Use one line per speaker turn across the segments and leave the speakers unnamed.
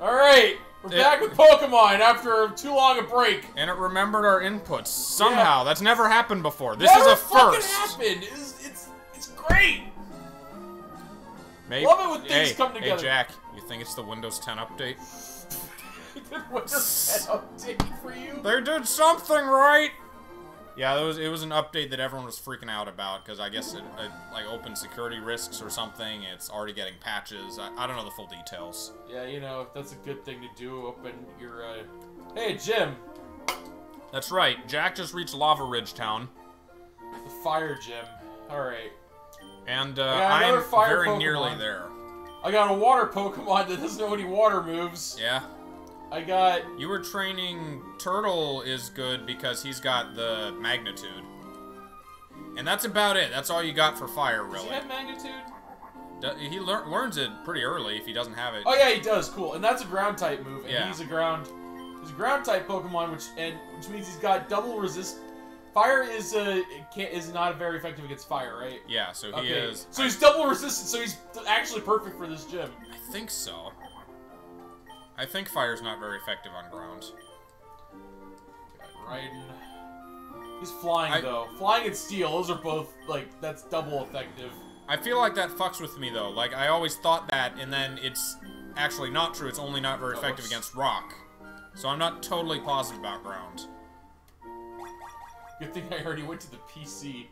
Alright, we're
It-
back with Pokemon after too long a break.
And it remembered our inputs somehow. That's never happened before. This
Never
is a first.
happened. It's, it's, it's great.
Maybe,
Love it when things
hey,
come together.
Hey Jack, you think it's the Windows 10 update?
Windows 10 update for you.
They did something right. Yeah, it was it was an update that everyone was freaking out about because I guess it, it like open security risks or something. It's already getting patches. I, I don't know the full details.
Yeah, you know, that's a good thing to do. Open your, uh... Hey, Jim.
That's right. Jack just reached Lava Ridge Town,
The fire gym. Alright.
and uh, I'm
fire
very nearly there.
I got a water Pokemon that doesn't know any water moves.
Yeah.
I got...
You were training Turtle is good because he's got the magnitude. And that's about it. That's all you got for fire,
Does
really.
he have magnitude?
He lear learns it pretty early if he doesn't have it.
Oh yeah, he does. Cool, and that's a ground type move, and
Yeah.
he's a ground, he's a ground type Pokemon, which and which means he's got double resist. Fire is uh is not very effective against fire, right?
Yeah, so he
Okay,
is.
so he's double resistant, so he's actually perfect for this gym.
I think so. I think fire's not very effective on ground.
Raiden. He's flying
I-
though. Flying and steel, those are both like that's double effective.
I feel like that fucks with me though. Like I always thought that, and then it's actually not true. It's only not very effective against rock. So I'm not totally positive about ground.
Good thing I already went to the PC.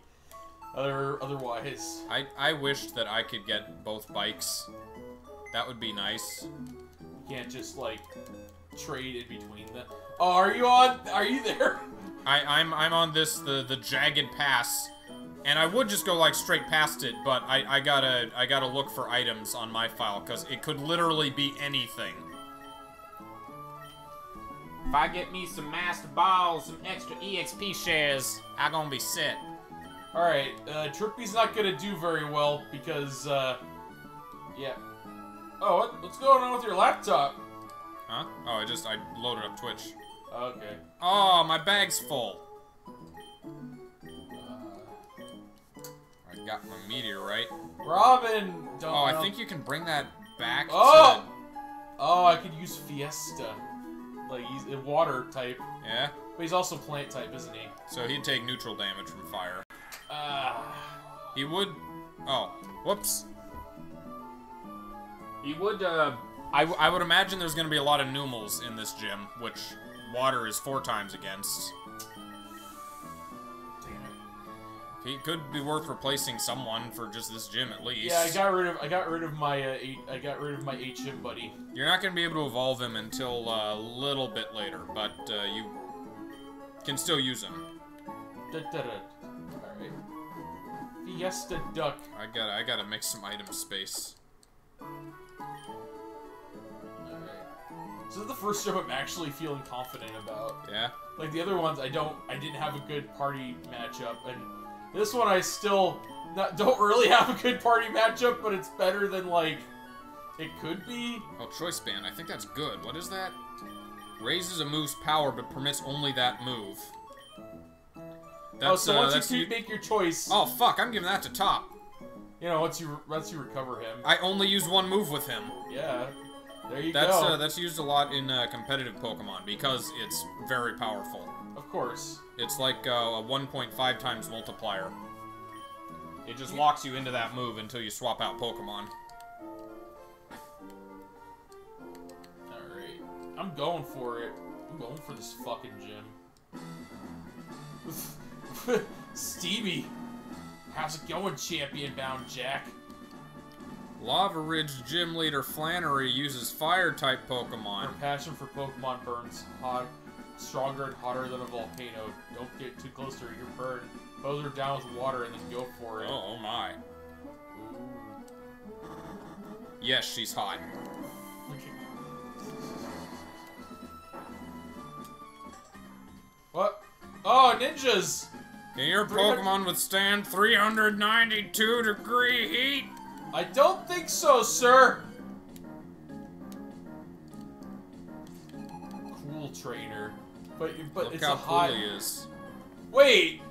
Other otherwise,
I I wished that I could get both bikes. That would be nice.
You can't just like trade in between them. Oh, are you on? Are you there?
I I'm I'm on this the the jagged pass, and I would just go like straight past it, but I I gotta I gotta look for items on my file because it could literally be anything. If I get me some master balls, some extra EXP shares, I gonna be set.
Alright, uh, Trippy's not gonna do very well because, uh, yeah. Oh, what, what's going on with your laptop?
Huh? Oh, I just I loaded up Twitch.
Okay.
Oh, my bag's full. I got my meteorite.
Robin! Don't
Oh, I think you can bring that back
Oh! Oh, I could use Fiesta. Like, he's a water type.
Yeah?
But he's also plant type, isn't he?
So he'd take neutral damage from fire.
Ah.
He would... Oh, whoops. He would, uh... I, w- I would imagine there's gonna be a lot of numels in this gym, which water is four times against.
damn it.
He could be worth replacing someone for just this gym at least.
Yeah, I got rid of I got rid of my uh, eight, I got rid of my HM buddy.
You're not going to be able to evolve him until uh, a little bit later, but uh, you can still use him.
Da, da, da. Alright. Fiesta Duck.
I got I got to make some item space.
Alright. So this is the first gym I'm actually feeling confident about.
Yeah.
Like the other ones, I don't, I didn't have a good party matchup, and this one I still not, don't really have a good party matchup, but it's better than like it could be.
Oh, choice band. I think that's good. What is that? Raises a move's power, but permits only that move.
oh, so
uh,
once
that's
you
u-
make your choice,
Oh fuck! I'm giving that to top.
You know, once you once you recover him,
I only use one move with him.
yeah, there you
That's
go.
uh, that's used a lot in uh, competitive Pokemon because it's very powerful.
of course.
It's like uh, a 1.5 times multiplier. It just locks you into that move until you swap out Pokemon.
All right, I'm going for it. I'm going for this fucking gym. Stevie, how's it going, champion bound Jack?
Lava Ridge gym leader Flannery uses fire type Pokemon.
Her passion for Pokemon burns hot, stronger and hotter than a volcano. Don't get too close to her, you're burned. Hose her down with water and then go for it.
Oh, oh my.
Ooh.
Yes, she's hot.
What? Oh, ninjas!
Can your Pokemon withstand 392 degree heat?
I don't think so, sir! Cool trainer. But but
Look
it's
how
a
cool
hot.
he is.
Wait!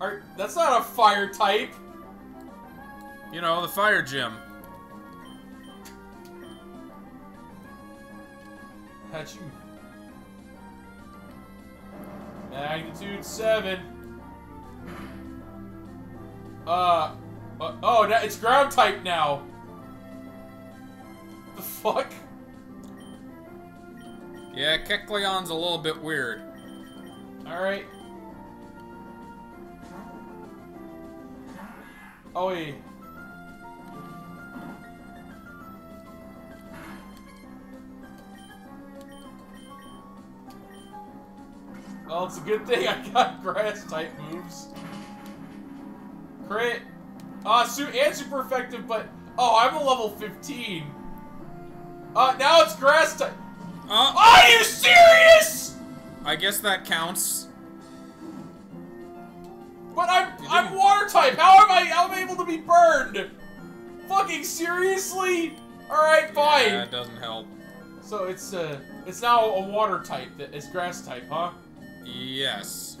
Are, that's not a fire type!
You know, the fire gym.
How'd you... Magnitude 7. Uh, uh oh, now it's ground type now. The fuck?
Yeah, Kecleon's a little bit weird.
Alright. Oh, wait. Well, it's a good thing I got grass type moves. Crit. Uh, su and super effective, but... Oh, I'm a level 15. Uh, now it's grass type.
Uh,
Are you serious?
I guess that counts.
But I'm I'm water type. How am I how am I able to be burned? Fucking seriously? All right, fine.
Yeah, it doesn't help.
So it's uh it's now a water type that is grass type, huh?
Yes.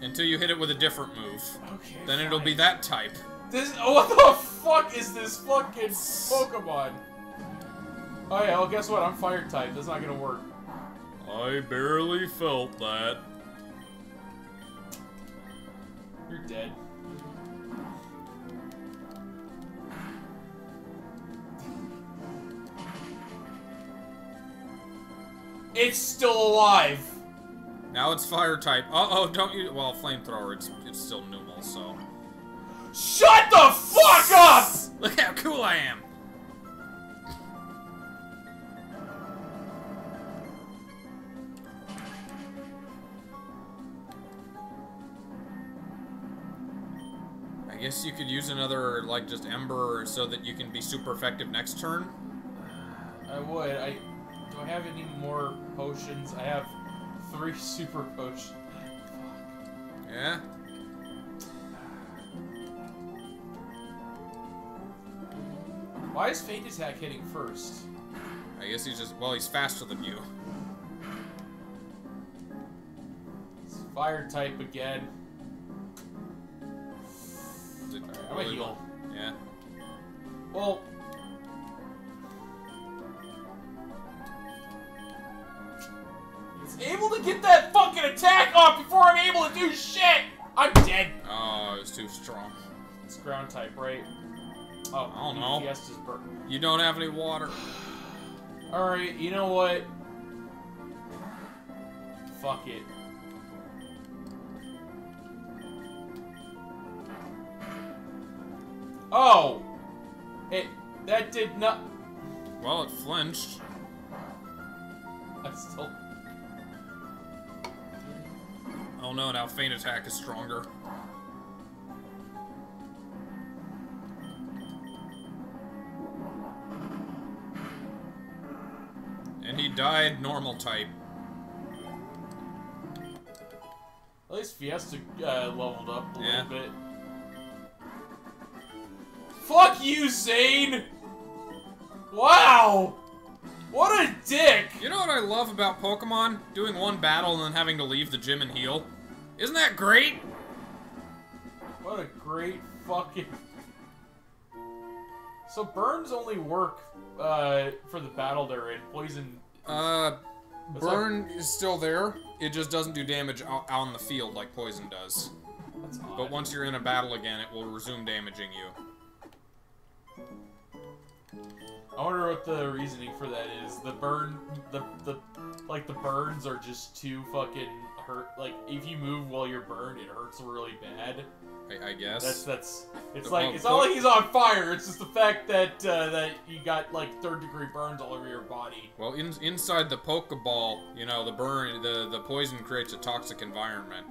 Until you hit it with a different move.
Okay.
Then it'll be that type.
This what the fuck is this fucking Pokemon? Oh yeah, well guess what? I'm fire type. That's not gonna work.
I barely felt that.
You're dead. It's still alive.
Now it's fire type. Uh oh, don't you? Well, flamethrower. It's it's still normal. So
Shut the fuck up!
look how cool I am. I guess you could use another like just ember so that you can be super effective next turn.
I would. I do I have any more potions? I have three super potions.
Yeah.
Why is Feint Attack hitting first?
I guess he's just well, he's faster than you.
It's fire type again.
It
I'm a heal.
Yeah.
Well. It's able to get that fucking attack off before I'm able to do shit! I'm dead!
Oh, it was too strong.
It's ground type, right? Oh,
I don't know.
Fiesta's burn.
You don't have any water.
Alright, you know what? Fuck it. Oh! It, that did not,
Well, it flinched.
I still,
no, now feint attack is stronger. And he died normal type.
at least Fiesta uh, leveled up a
Yeah.
little bit. Fuck you, Zane! Wow! What a dick!
You know what I love about Pokemon? Doing one battle and then having to leave the gym and heal. Isn't that great?
What a great fucking. So burns only work uh, for the battle they're in. Poison.
Uh, Burn is still there. It just doesn't do damage out on the field like Poison does.
That's odd.
But once you're in a battle again, it will resume damaging you.
I wonder what the reasoning for that is. The burn, the the like the burns are just too fucking hurt. Like if you move while you're burned, it hurts really bad.
I, I guess.
That's that's. It's
Well,
like it's not like he's on fire. It's just the fact that uh, that you got like third degree burns all over your body.
Well, in, inside the Pokeball, you know, the burn, the the poison creates a toxic environment.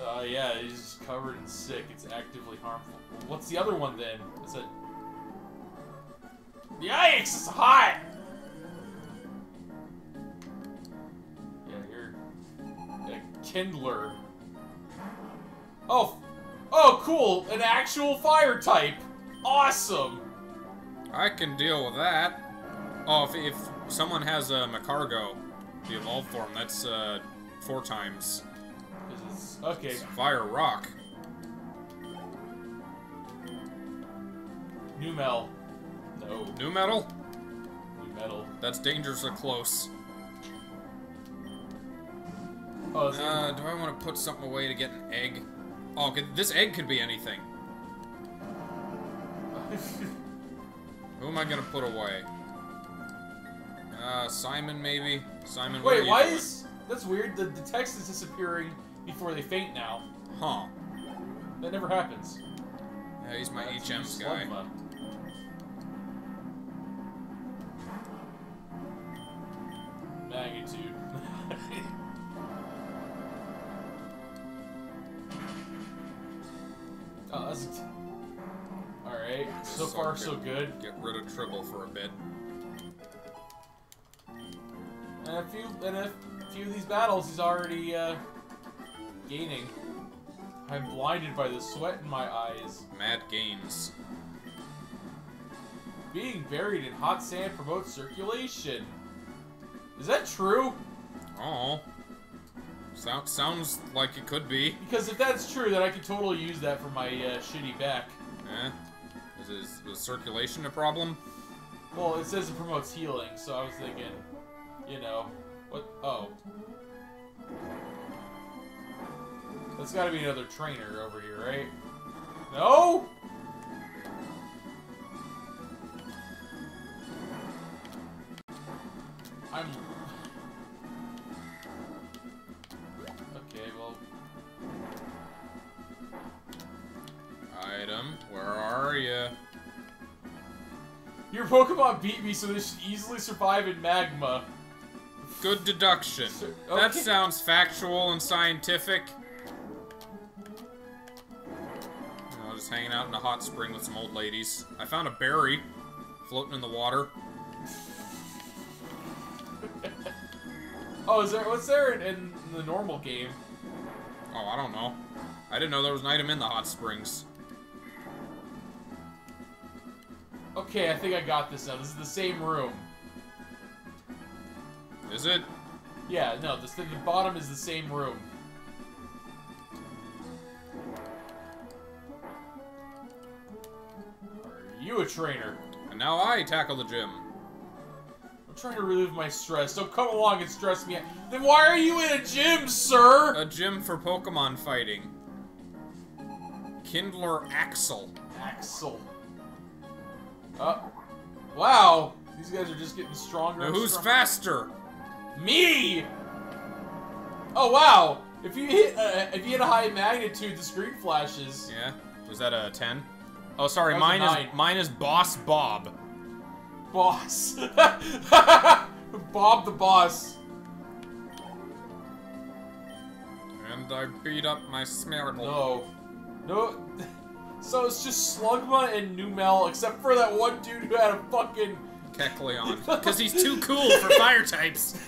Uh, yeah, he's just covered in sick. It's actively harmful. What's the other one then? Is it? the Yikes! It's hot. A kindler. Oh, oh, cool! An actual fire type. Awesome.
I can deal with that. Oh, if, if someone has a Magcargo, the evolved form, that's uh, four times.
it's- Okay,
Fire Rock.
Numel. No. Oh,
New metal?
new metal.
That's dangerously close.
Oh,
Uh, do I want to put something away to get an egg? Oh, could, this egg could be anything. Who am I gonna put away? Uh, Simon maybe? Simon,
Wait, why
doing?
is that's weird? The, the text is disappearing before they faint now.
Huh.
That never happens.
Yeah, he's my
That's new
guy.
slugma. Magnitude. Alright, so
So
far so good.
Get rid of Tribble for a bit.
And a few, and a few of these battles, he's already uh, gaining. I'm blinded by the sweat in my eyes.
Mad gains.
Being buried in hot sand promotes circulation. Is that true?
Oh. Sound, sounds like it could be.
Because if that's true, then I could totally use that for my uh, shitty back.
Eh? Is, is, is circulation a problem?
Well, it says it promotes healing, so I was thinking, you know, what? Oh. That's gotta be another trainer over here, right? No? I'm.
Are you?
Your Pokemon beat me, so they should easily survive in magma.
Good deduction.
Sure,
That sounds factual and scientific. You know, just hanging out in a hot spring with some old ladies. I found a berry floating in the water.
Oh, is there? What's there in, in the normal game?
Oh, I don't know. I didn't know there was an item in the hot springs.
Okay, I think I got this now. This is the same room.
Is it?
Yeah, no, this, the bottom is the same room. Are you a trainer?
And now I tackle the gym.
I'm trying to relieve my stress. Don't come along and stress me out. Then why are you in a gym, sir?
A gym for Pokemon fighting. Kindler Axel.
Axel. Uh, wow. These guys are just getting stronger.
Now who's
stronger.
faster?
Me! Oh wow! If you hit uh, if you hit a high magnitude, the screen flashes.
Yeah. Was that a 10? Oh, sorry.
That was a
Mine is mine is Boss Bob.
Boss. Bob the boss.
And I beat up my Smeargle.
No. No. So it's just Slugma and Numel, except for that one dude who had a fucking.
Kecleon. Because he's too cool for fire types.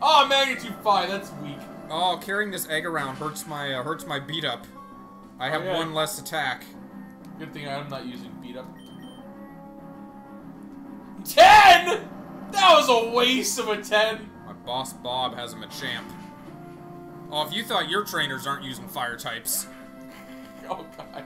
Oh, magnitude five. That's weak.
Oh, carrying this egg around hurts my uh, hurts my beat up. I have
Oh, yeah.
one less attack.
Good thing I'm not using beat up. Ten. That was a waste of a ten.
My boss Bob has him a champ. Oh, if you thought your trainers aren't using fire types.
Oh god.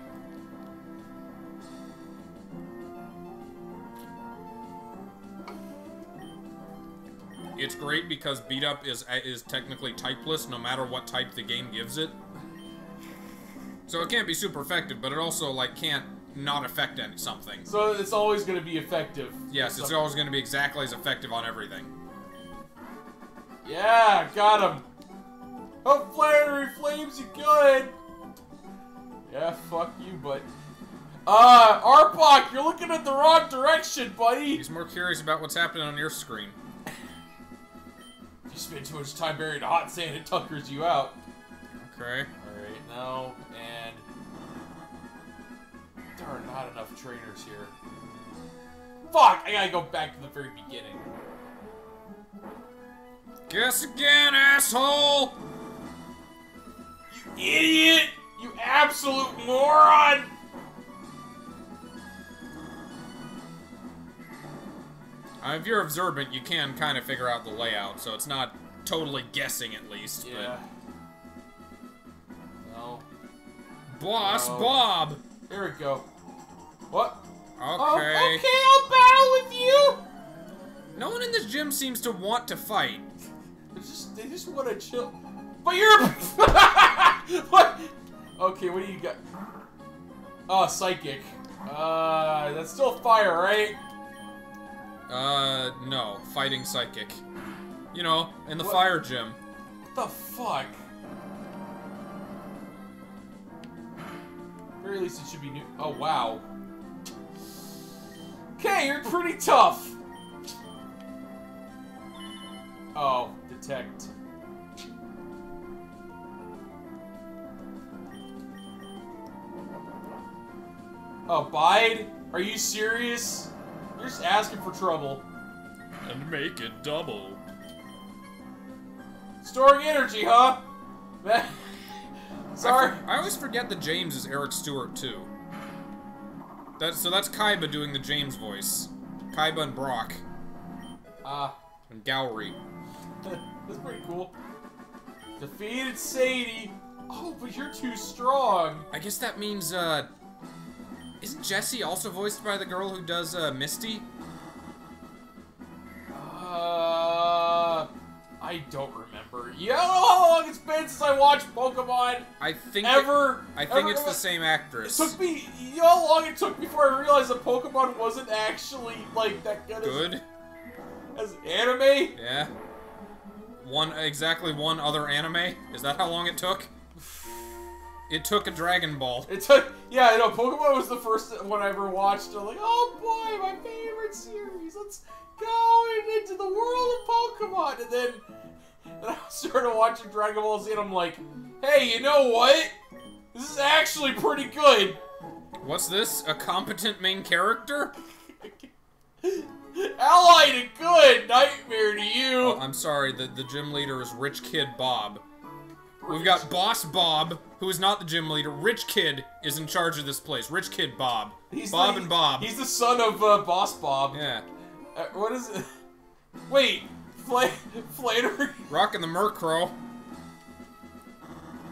It's great because beat up is is technically typeless no matter what type the game gives it. So it can't be super effective, but it also like can't not affect any something.
So it's always going to be effective.
Yes, it's always going to be exactly as effective on everything.
Yeah, got him. Oh, fiery flames, you good? Yeah, fuck you, but. Uh, Arpok, you're looking at the wrong direction, buddy.
He's more curious about what's happening on your screen.
If you spend too much time buried in hot sand, it tuckers you out.
Okay.
Alright, now, and. There are not enough trainers here. Fuck! I gotta go back to the very beginning.
Guess again, asshole!
You idiot! You absolute moron!
Uh, if you're observant, you can kind of figure out the layout, so it's not totally guessing at least.
Yeah. No.
Boss
Oh.
Bob!
Here we go. What? Oh,
Okay.
okay, I'll battle with you.
No one in this gym seems to want to fight.
They just they just want to chill. But you're what? Okay, what do you got? Oh, psychic. Uh, that's still fire, right?
Uh, no. Fighting psychic. You know, in the
What?
fire gym.
What the fuck? Very least it should be new. Oh wow. Okay, you're pretty tough. Oh, detect. Oh, Bide? Are you serious? You're just asking for trouble.
And make it double.
Storing energy, huh? Man. Sorry.
I, always forget that James is Eric Stuart too. That so that's Kaiba doing the James voice. Kaiba and Brock
Ah,
and Gourry.
that's pretty cool. Defeated Sadie. Oh, but you're too strong.
I guess that means uh isn't Jessie also voiced by the girl who does uh Misty?
Uh, I don't remember. You know how long it's been since I watched Pokemon?
I think it-
Ever?
I think
ever-
it's the same actress.
It took me. You know how long it took before I realized that Pokemon wasn't actually like that good, as anime.
Yeah. One exactly one other anime. Is that how long it took? It took a Dragon Ball.
It took, yeah, I know. Pokemon was the first one I ever watched. I'm like, oh boy, my favorite series. Let's go into the world of Pokemon. And then, then I started watching Dragon Ball Z, and I'm like, hey, you know what? This is actually pretty good.
What's this? A competent main character?
Allied and good. Nightmare to you.
Oh, I'm sorry, the, the gym leader is Rich Kid Bob. We've got Boss Bob, who is not the gym leader. Rich Kid is in charge of this place. Rich Kid Bob. He's Bob
the,
and Bob.
He's the son of uh, Boss Bob.
Yeah.
Uh, what is it? Wait, Fla Flannery.
Rockin' the Murkrow.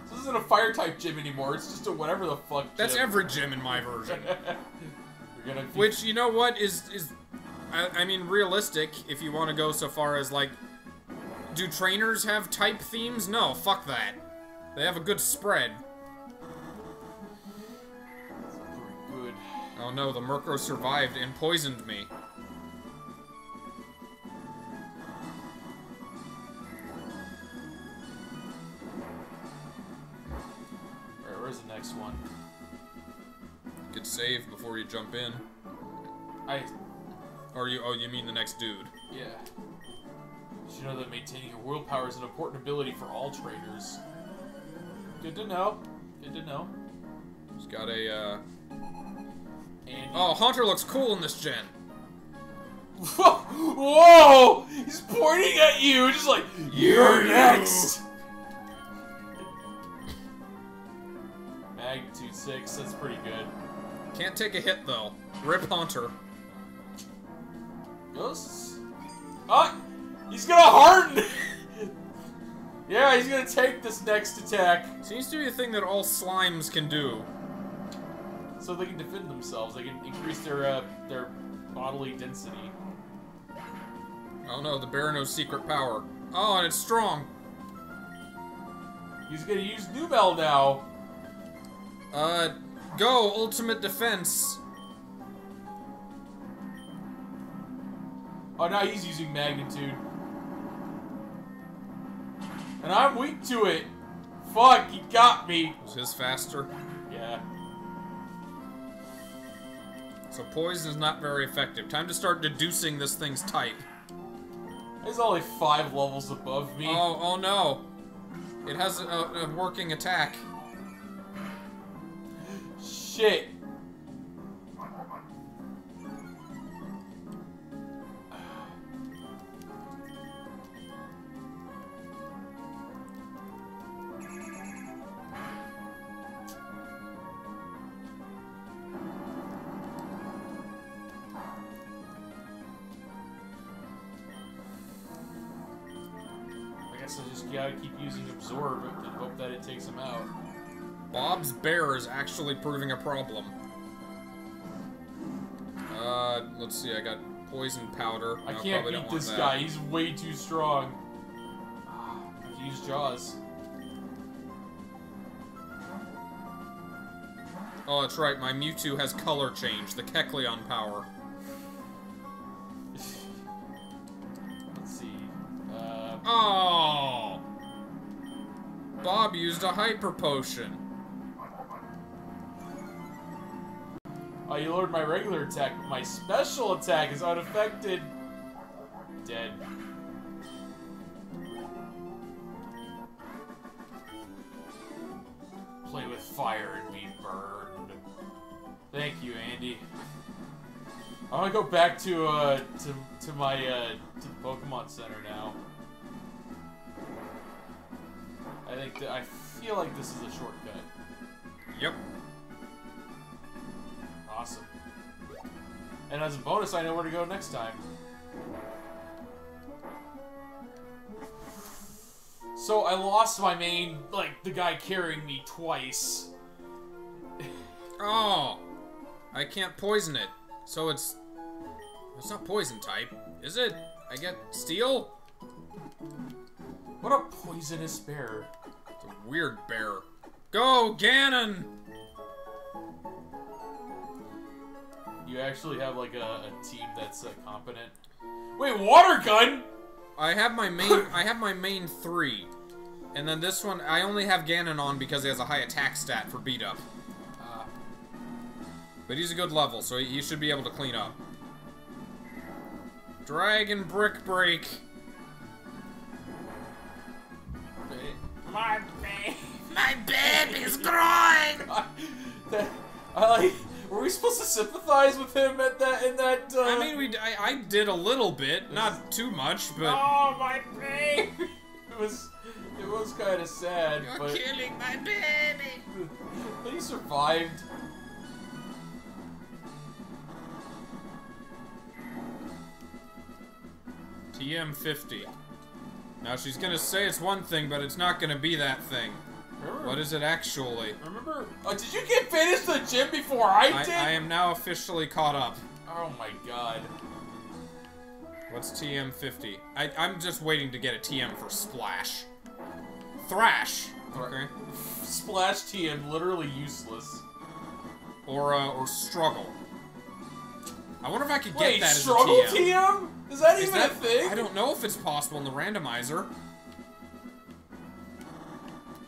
This isn't a fire type gym anymore. It's just a whatever the fuck.
That's every gym in my version. Which, you know what, is, is I, I mean, realistic, if you want to go so far as, like, do trainers have type themes? No, fuck that. They have a good spread.
good.
Oh no, the Murkrow survived and poisoned me.
Alright, where's the next one?
Good save before you jump in.
I
Or you, oh, you mean the next dude.
yeah. Did you know that maintaining your willpower is an important ability for all trainers? Good to know. Good to know.
He's got a, uh...
And
Oh, Hunter looks cool in this gen.
Whoa! He's pointing at you, just like you're next. Magnitude six. That's pretty good.
Can't take a hit, though. Rip Hunter.
Ghosts? Ah! He's gonna harden! yeah, he's gonna take this next attack.
Seems to be a thing that all slimes can do.
So they can defend themselves. They can increase their, uh, their bodily density.
Oh no, the Barano's secret power. Oh, and it's strong.
He's gonna use Numel now.
Uh, go, ultimate defense.
Oh, now he's using Magnitude. And I'm weak to it. Fuck, he got me.
Was his faster?
Yeah.
So poison is not very effective. Time to start deducing this thing's type.
It's only five levels above me.
Oh, oh no. It has a, a working attack.
Shit. Just gotta keep using Absorb and hope that it takes him out.
Bob's bear is actually proving a problem. Uh, let's see. I got poison powder.
I can't beat this
that.
guy. He's way too strong. I use Jaws.
Oh, that's right. My Mewtwo has color change. The Kecleon power. Used a hyper potion.
oh, you lowered my regular attack. My special attack is unaffected. Dead. Play with fire and be burned. Thank you, Andy. I'm gonna go back to uh to to my uh to Pokemon Center now. I think that I feel like this is a shortcut.
Yep.
Awesome. And as a bonus, I know where to go next time. So I lost my main, like the guy carrying me twice.
Oh! I can't poison it. So it's... It's not poison type, is it? I get steel?
What a poisonous bear.
Weird bear. Go, Ganon!
You actually have like a, a team that's uh, competent. Wait, water gun?
I have my main I have my main three. And then this one I only have Ganon on because he has a high attack stat for beat up.
Uh,
But he's a good level, so he, he should be able to clean up. Dragon Brick Break.
My baby.
My baby's growing!
That- I like. Were we supposed to sympathize with him at that in that? Uh,
I mean, we I, I did a little bit, not too much, but
Oh my baby! it was it was kind of sad,
you're
but
killing my baby.
but he survived.
TM50. Now she's gonna say it's one thing, but it's not gonna be that thing.
Remember?
What is it actually?
Remember? Oh, did you get finished the gym before I
I,
did?
I am now officially caught up.
Oh my god.
What's TM50? I, I'm just waiting to get a TM for Splash. Thrash! Okay.
Splash TM literally useless.
Or, uh, or Struggle. I wonder if I could get that as a TM.
Struggle TM? Is that
Is
even
that,
a thing?
I don't know if it's possible in the randomizer.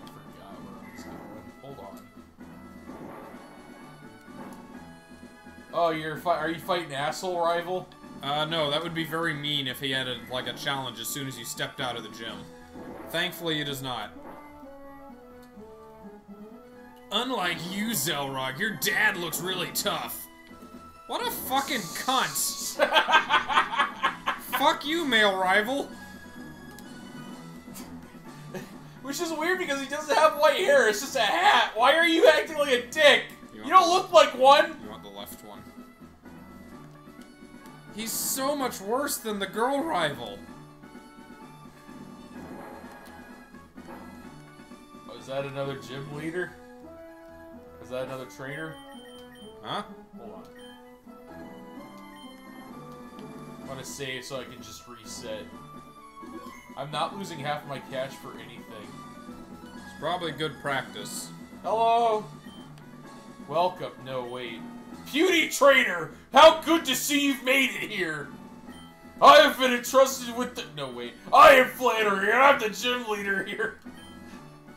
forgot where I was going. Hold on. Oh, you're are you fighting asshole rival?
Uh, no, that would be very mean if he had a, like a challenge as soon as you stepped out of the gym. Thankfully, it is not. Unlike you, Xelrog, your dad looks really tough. What a fucking cunt! Fuck you, male rival!
Which is weird because he doesn't have white hair. It's just a hat. Why are you acting like a dick?
You
You don't look like one.
You want the left one? He's so much worse than the girl rival.
Oh, is that another gym leader? Is that another trainer?
Huh?
Hold on. I want to save so I can just reset. I'm not losing half my cash for anything.
It's probably good practice.
Hello? Welcome. No, wait. Beauty Trainer! How good to see you've made it here! I have been entrusted with the- No, wait. I am Flannery, and I'm the gym leader here.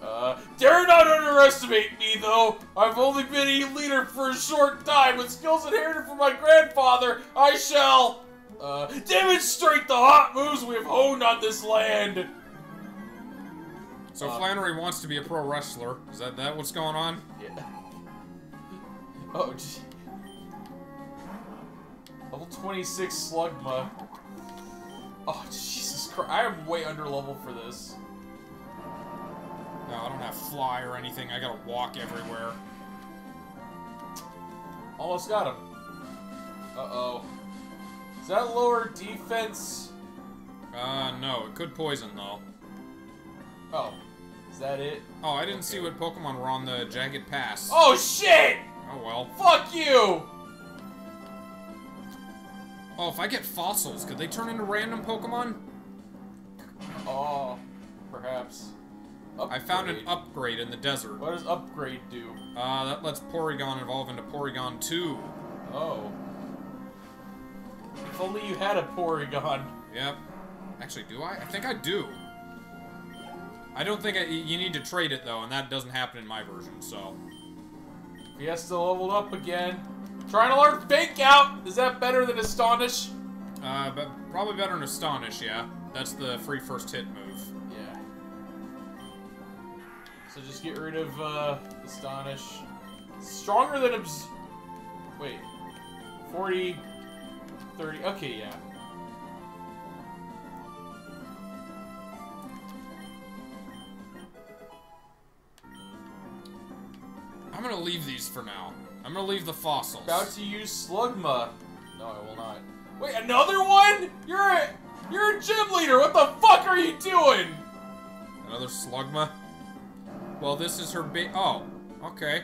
Uh, dare not underestimate me, though. I've only been a leader for a short time. With skills inherited from my grandfather, I shall, uh, demonstrate the hot moves we have honed on this land.
So
Uh,
Flannery wants to be a pro wrestler. Is that that what's going on?
Yeah. Oh. Level 26 Slugma. Oh, Jesus Christ. I am way under level for this.
No, I don't have fly or anything. I gotta walk everywhere.
Almost got him. Uh-oh. Is that lower defense?
Uh, no, it could poison though.
Oh. Is that it?
Oh, I didn't see what Pokemon were on the Jagged Pass.
Oh, shit!
Oh well.
Fuck you!
Oh, if I get fossils, could they turn into random Pokemon?
Oh, perhaps.
I found an
Upgrade.
upgrade in the desert.
What does upgrade do?
Uh, that lets Porygon evolve into Porygon 2.
Oh. If only you had a Porygon.
Yep. Actually, do I? I think I do. I don't think I, you need to trade it, though, and that doesn't happen in my version, so...
Fiesta leveled up again. Trying to learn Fake Out! Is that better than Astonish?
Uh, but probably better than Astonish, yeah. That's the free first hit move.
Yeah. So just get rid of, uh, Astonish. Stronger than Abs... Wait. 40... 30... Okay, yeah.
I'm gonna leave these for now. I'm gonna leave the fossils.
About to use Slugma. No, I will not. Wait, another one? You're a... You're a gym leader! What the fuck are you doing?
Another Slugma? Well, this is her ba- Oh, okay.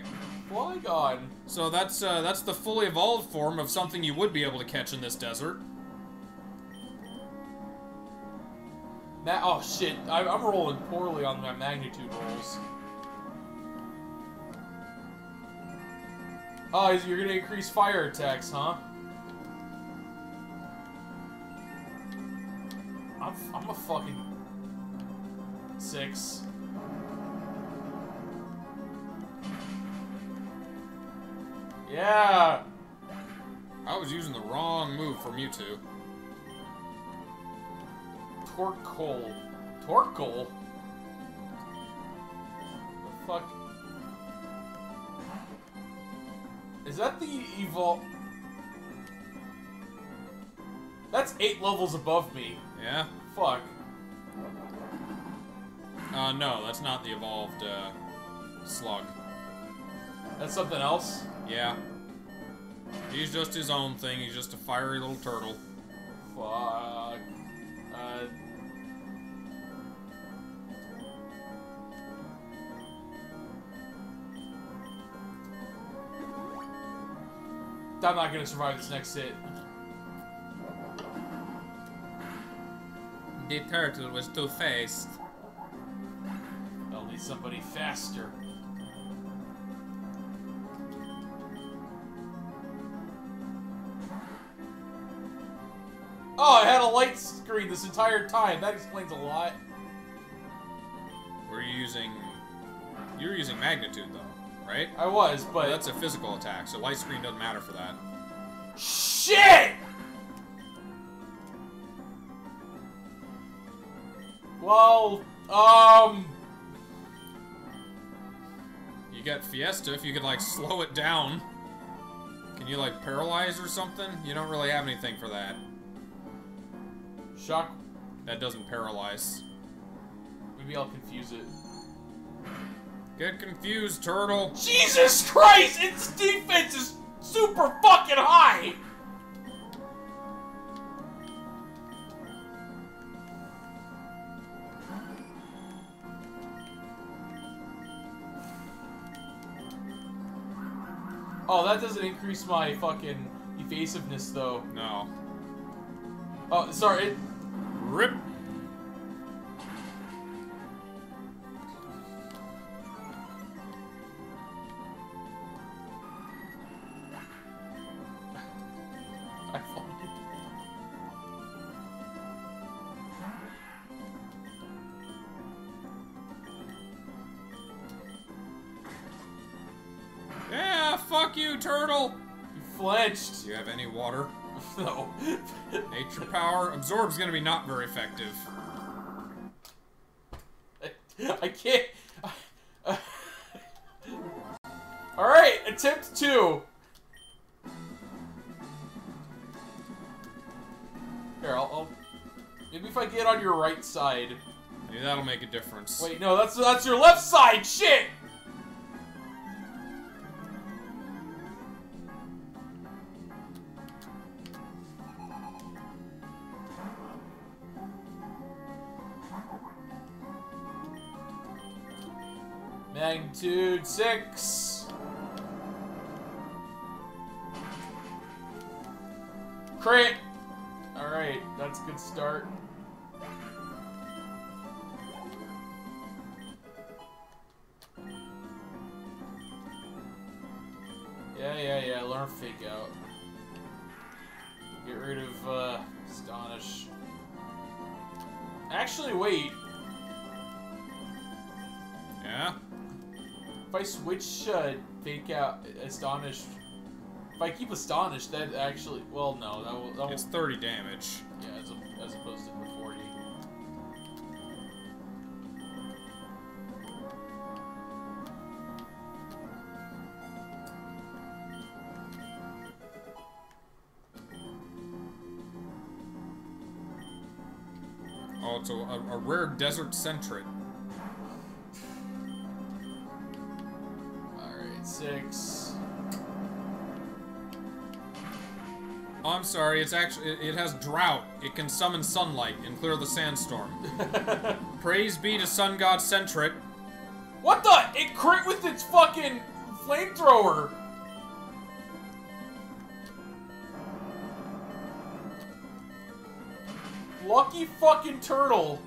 Flygon.
So that's, uh, that's the fully evolved form of something you would be able to catch in this desert.
Ma oh shit, I I'm rolling poorly on my magnitude rolls. Oh, you're gonna increase fire attacks, huh? I'm, I'm a fucking six. Yeah.
I was using the wrong move for Mewtwo.
Torkoal. Torkoal? The fuck? Is that the evol... That's eight levels above me.
Yeah?
Fuck.
Uh, no, that's not the evolved, uh, slug.
That's something else?
Yeah. He's just his own thing, he's just a fiery little turtle.
Fuck. Uh... I'm not gonna survive this next hit.
The turtle was too fast.
I'll need somebody faster. Light screen this entire time. That explains a lot.
We're using... You're using magnitude, though, right?
I was, but...
Well, that's a physical attack, so light screen doesn't matter for that.
Shit! Well, um...
You get Fiesta if you could, like, slow it down. Can you, like, paralyze or something? You don't really have anything for that.
Shock...
That doesn't paralyze.
Maybe I'll confuse it.
Get confused, turtle!
Jesus Christ! Its defense is super fucking high! Oh, that doesn't increase my fucking evasiveness, though.
No.
Oh, sorry. It,
Rip! Gonna be not very effective.
I can't. Alright, attempt two. Here, I'll, I'll. Maybe if I get on your right side.
Maybe that'll make a difference.
Wait, no, that's that's your left side. Shit. Magnitude six. Crit. Alright, that's a good start. Yeah, yeah, yeah, learn fake out. I switch, uh, fake out, Astonish... If I keep Astonished, that actually... Well, no, that will... That will
It's 30 damage.
yeah, as, a, as opposed to the 40.
Oh, it's a, a, a rare desert centric. I'm sorry. It's actually it, it has drought. It can summon sunlight and clear the sandstorm. Praise be to Sun God Centric.
what the? It crit with its fucking flamethrower! Lucky fucking turtle.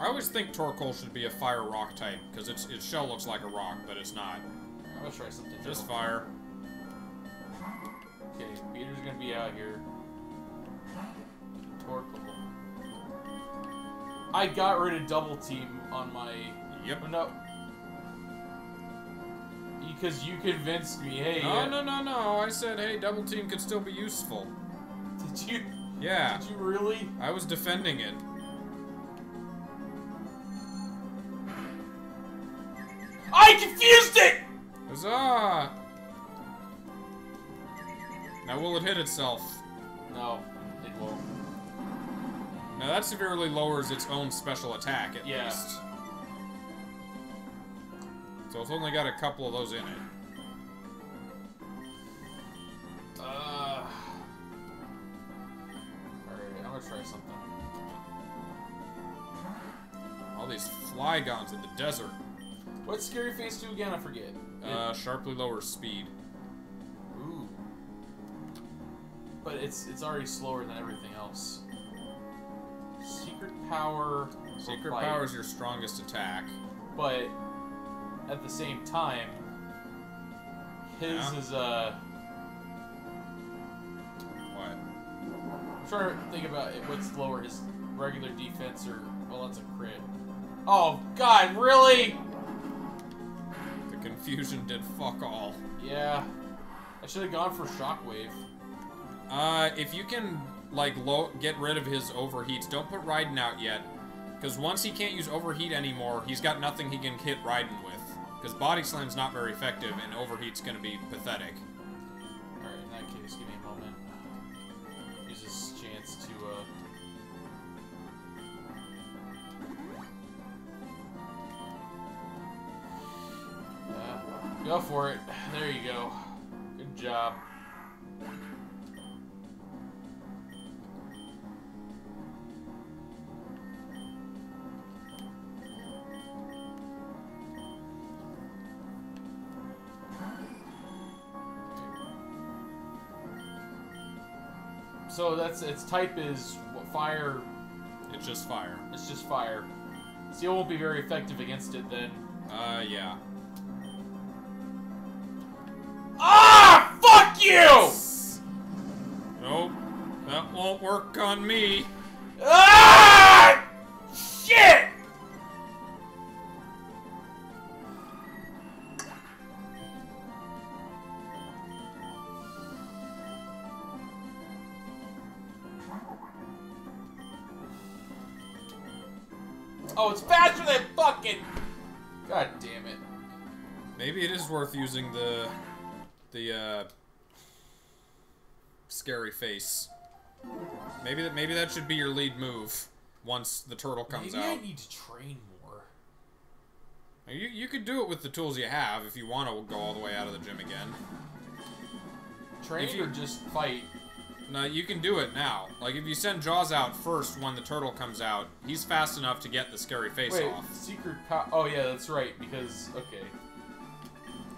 I always think Torkoal should be a fire rock type because its its shell looks like a rock, but it's not.
I'm gonna try something
Just
different.
fire.
Okay, Peter's gonna be out here. Torkoal. I got rid of double team on my.
Yep.
No. Because you convinced me. Hey.
No,
uh,
no, no, no. I said, hey, double team could still be useful.
Did you?
Yeah,
Did you really?
I was defending it. Huzzah! Now will it hit itself?
No, it won't.
Now that severely lowers its own special attack, at
Yeah.
least. So it's only got a couple of those in it.
Uh. Alright, I'm gonna try something.
All these flygons in the desert.
What's Scary Face do again? I forget.
Uh, sharply lower speed.
Ooh. But it's it's already slower than everything else. Secret power.
Secret
fight,
power is your strongest attack.
But at the same time, his
Yeah.
is uh.
What?
I'm trying to think about it, what's lower, his regular defense or well, that's a crit. Oh God, really?
The confusion did fuck all.
Yeah. I should have gone for Shockwave.
Uh, if you can, like, low, get rid of his overheats, don't put Raiden out yet. Because once he can't use overheat anymore, he's got nothing he can hit Raiden with. Because Body Slam's not very effective, and overheat's gonna be pathetic.
Go for it. There you go. Good job. So that's its type is what, fire.
It's just fire.
It's just fire. Steel won't be very effective against it then.
Uh, yeah.
Fuck you!
Nope. That won't work on me.
Ah! Shit! Oh, it's faster than fucking. God damn it.
Maybe it is worth using the... the, uh... Scary face. Maybe that maybe that should be your lead move once the turtle comes
Maybe
out.
I need to train more.
You, you could do it with the tools you have if you want to go all the way out of the gym again.
Train
If you-
or just fight?
No, you can do it now. Like, if you send Jaws out first when the turtle comes out, he's fast enough to get the scary face
Wait,
off.
secret power. Oh yeah, that's right. Because okay.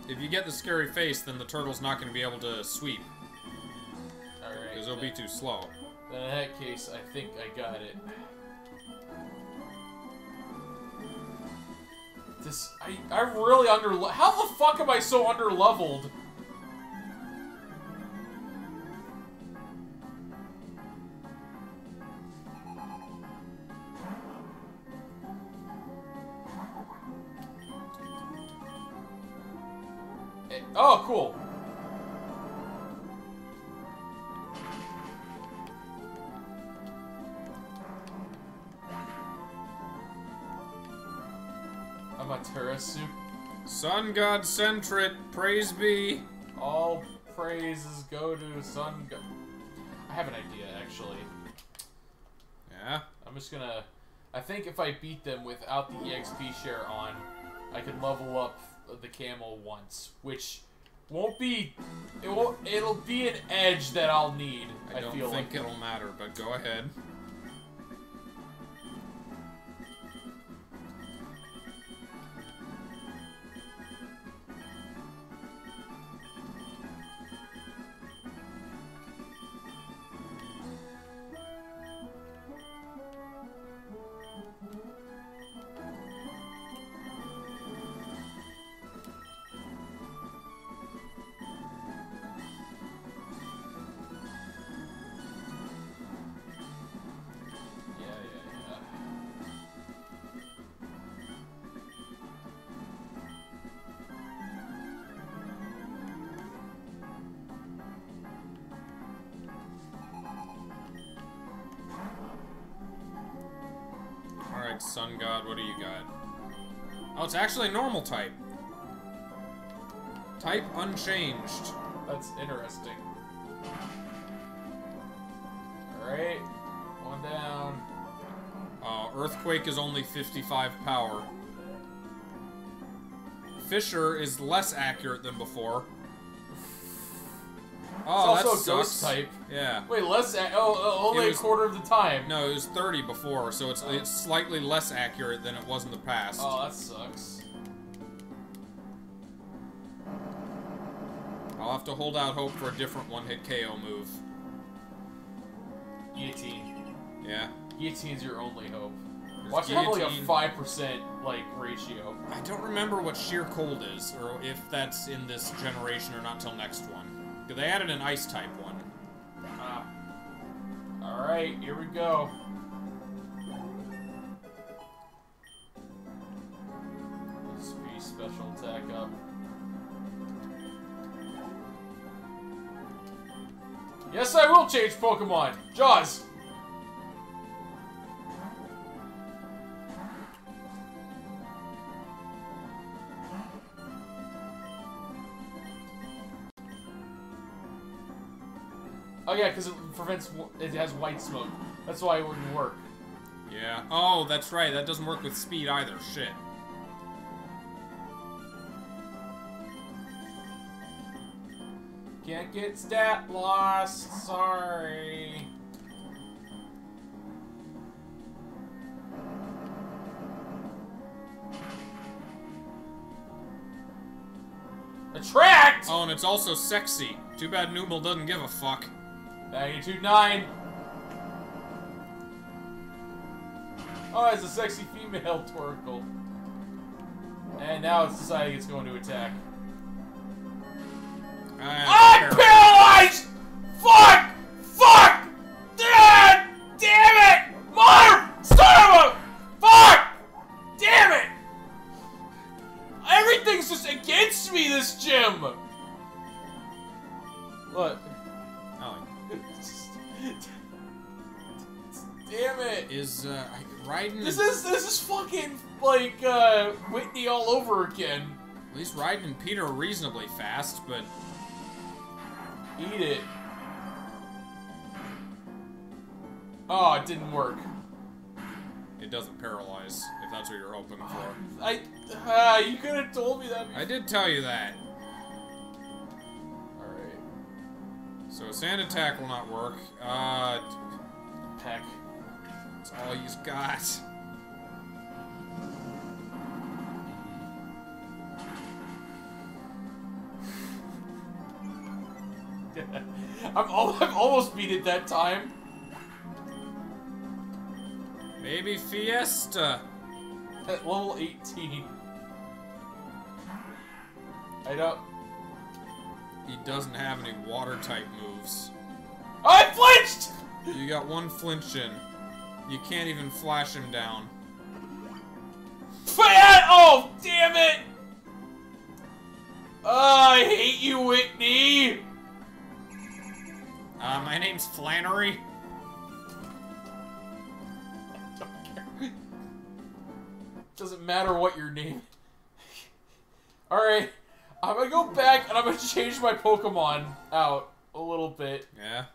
If you get the scary face, then the turtle's not going to be able to sweep. Because it'll be too slow.
Then in that case, I think I got it. This, I, I'm really under. How the fuck am I so under leveled? Eh, Oh, cool.
Sun God Centrit, praise be.
All praises go to Sun God. I have an idea, actually.
Yeah.
I'm just gonna. I think if I beat them without the EXP share on, I can level up the camel once, which won't be. It won't. It'll be an edge that I'll need. I,
I don't think
like.
it'll matter, but go ahead. It's actually a normal type. Type unchanged.
That's interesting. Alright. One down.
Uh, Earthquake is only 55 power. Fissure is less accurate than before. Oh,
it's
that
also a ghost
sucks.
type.
Yeah.
Wait, less. a- Oh, oh, only
It
a quarter of the time.
No, it was 30 before, so it's oh. it's slightly less accurate than it was in the past.
Oh, that sucks.
I'll have to hold out hope for a different one-hit KO move.
Guillotine.
Yeah.
Guillotine's your only hope.
There's
Watch like a five percent like ratio.
I don't remember what sheer cold is, or if that's in this generation or not till next one. They added an ice type one.
Ah. All right, here we go. SP special attack up. Yes, I will change Pokemon. Jaws. Yeah, because it prevents. It has white smoke. That's why it wouldn't work.
Yeah. Oh, that's right. That doesn't work with speed either. Shit.
Can't get stat lost. Sorry. Attract!
Oh, and it's also sexy. Too bad Numel doesn't give a fuck.
Magnitude 9. Oh, it's a sexy female Torkoal. And now it's deciding it's going to attack.
Ah,
I'm paralyzed! Fuck! This
is
this is fucking like uh Whitney all over again.
At least and Peter are reasonably fast, but
Eat it. Oh, it didn't work.
it doesn't paralyze. If that's what you're hoping for.
I uh, you could have told me that.
I did tell you that.
All right.
So sand attack will not work. Uh,
Peck.
That's all he's got.
I'm al I've almost beat it that time.
Maybe Fiesta.
At level 18. I don't.
He doesn't have any water type moves.
I flinched!
You got one flinch in. You can't even flash him down.
Oh, damn it! Oh, I hate you, Whitney!
Uh, my name's Flannery.
Doesn't matter what your name. Alright, I'm gonna go back and I'm gonna change my Pokemon out a little bit.
Yeah.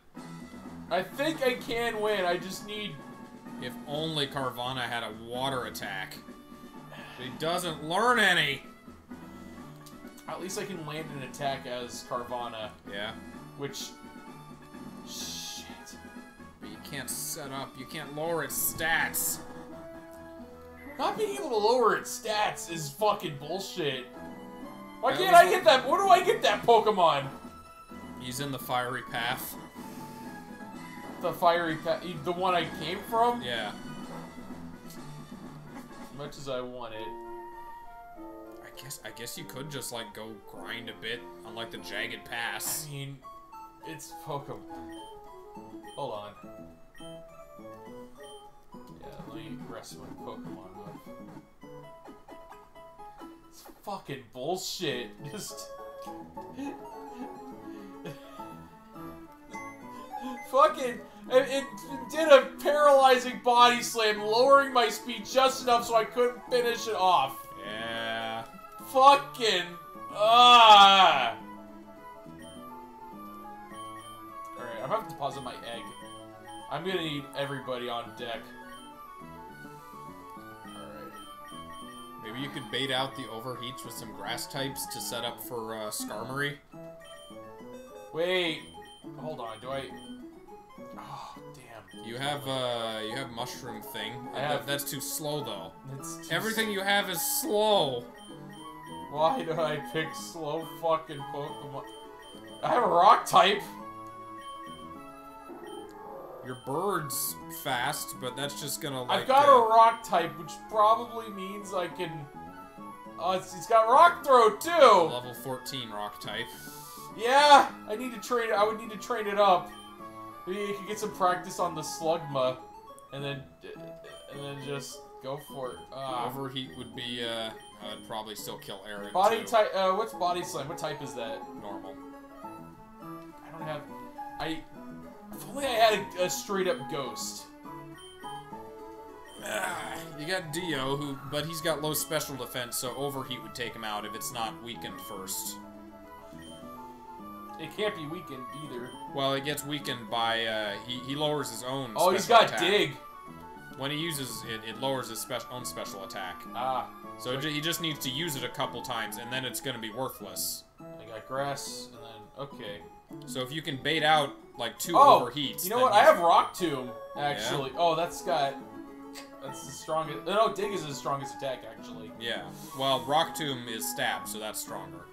I think I can win, I just need...
If only Carvanha had a water attack. But he doesn't learn any.
At least I can land an attack as Carvanha,
Yeah.
which... Shit.
But you can't set up, you can't lower its stats.
Not being able to lower its stats is fucking bullshit. Why can't I get that? Where do I get that Pokemon?
He's in the fiery path.
The fiery pa- the one I came from?
Yeah.
As much as I want it.
I guess I guess you could just like go grind a bit on like the jagged
I
pass.
mean, it's Pokemon. Hold on. Yeah, let me rest my Pokemon up. It's fucking bullshit. Just. fucking. It, it did a paralyzing body slam, lowering my speed just enough so I couldn't finish it off.
Yeah.
Fucking. Ah! Alright, I'm having to deposit my egg. I'm gonna need everybody on deck. Alright.
Maybe you could bait out the overheats with some grass types to set up for uh, Skarmory.
Wait. Hold on, do I. Oh, damn.
You have uh you have mushroom thing.
I have-
that's too slow though.
It's too
Everything you have is slow.
Why do I pick slow fucking Pokemon? I have a rock type.
Your bird's fast, but that's just gonna like.
I've got
uh,
a rock type, which probably means I can. Oh, it's, it's got rock throw too.
level 14 rock type.
Yeah, I need to train. it. I would need to train it up. Maybe you could get some practice on the Slugma, and then and then just go for it. Ah.
Overheat would be uh, I'd probably still kill Aaron.
body
too.
type. Uh, what's body slam? What type is that?
normal.
I don't have. I. If only I had a, a straight up ghost.
Ah, you got Dio, who, but he's got low special defense, so overheat would take him out if it's not weakened first.
It can't be weakened either.
Well, it gets weakened by uh, he he lowers his own.
Oh, he's got
attack.
dig.
When he uses it, it lowers his spe- own special attack.
Ah,
So he just needs to use it a couple times, and then it's gonna be worthless.
I got grass, and then okay.
So if you can bait out like two
Oh,
overheats,
you know what? I have Rock Tomb actually. Oh, that's got. That's the strongest. No, Dig is his strongest attack actually.
Yeah. Well, Rock Tomb is stab, so that's stronger.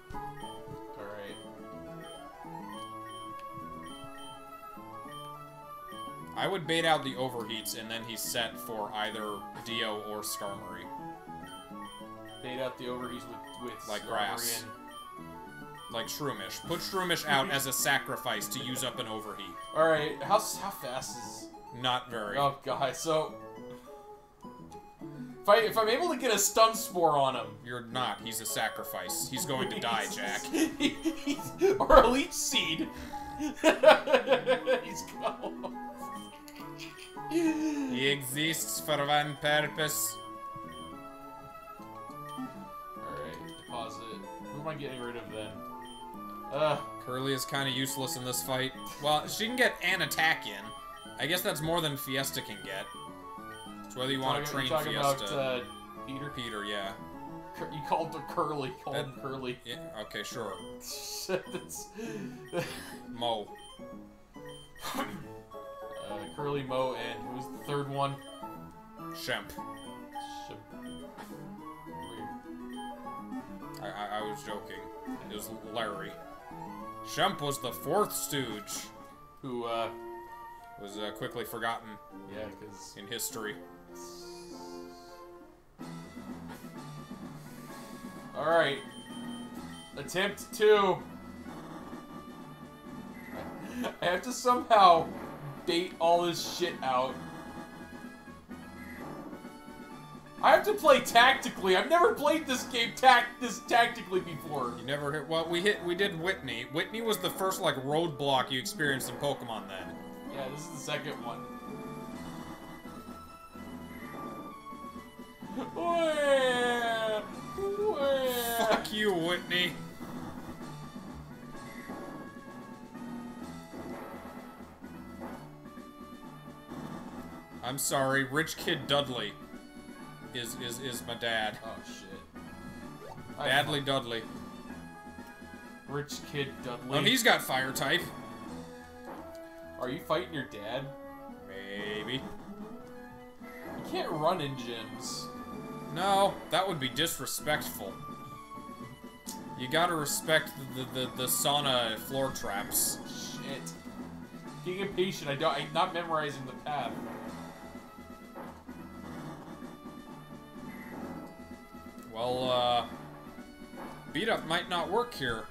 I would bait out the overheats, and then he's set for either Dio or Skarmory.
Bait out the overheats with with
Like
Skarmory
grass.
and-
Like Shroomish. Put Shroomish out as a sacrifice to use up an overheat.
All right. How how fast is?
Not very.
Oh god. So. If, I, if I'm able to get a stun spore on him,
You're not. He's a sacrifice. He's going to die, Jack.
Or a leech seed. He's gone.
He exists for one purpose.
Alright, deposit. Who am I getting rid of then? Uh,
Curly is kind of useless in this fight. Well, she can get an attack in. I guess that's more than Fiesta can get. It's whether you want to train
talking
Fiesta.
about uh, Peter.
Peter, yeah.
Cur- You called him Curly. Call him
That-
Curly.
Yeah, okay, sure. Mo.
uh, Curly Mo and who was the third one?
Shemp.
Weird.
I, I, I was joking. It was Larry. Shemp was the fourth stooge.
Who, uh,
Was uh, quickly forgotten
yeah, because
in history.
Alright. Attempt two. I have to somehow bait all this shit out. I have to play tactically. I've never played this game tac this tactically before.
You never hit. Well, we hit. We did Whitney. Whitney was the first like roadblock you experienced in Pokemon. Then.
Yeah, this is the second one.
Fuck you, Whitney. I'm sorry, Rich Kid Dudley is is is my dad.
Oh shit.
Badly Dudley.
Rich kid Dudley.
Oh, he's got fire type.
Are you fighting your dad?
Maybe.
You can't run in gyms.
No, that would be disrespectful. You gotta respect the the, the, the sauna floor traps.
Shit. Being impatient. I don't. I'm not memorizing the path.
Well, uh, beat up might not work here.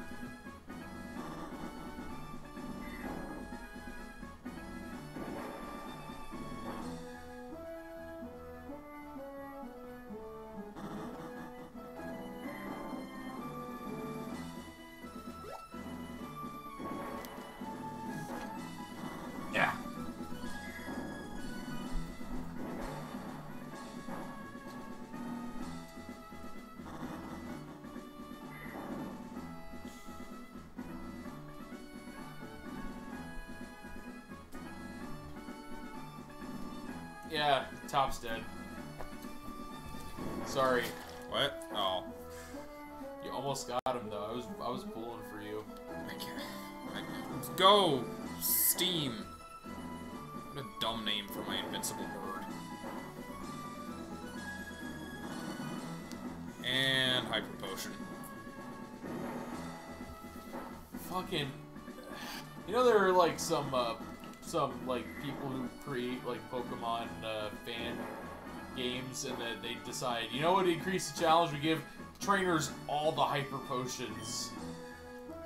Yeah, top's dead. Sorry.
What? Oh.
You almost got him though. I was I was pulling for you.
I can't. I, go! Steam! What a dumb name for my invincible bird. And Hyper Potion.
Fucking. You know there are like some uh, some like people who create like Pokemon uh, fan games, and then they decide, you know what, to increase the challenge, we give trainers all the hyper potions,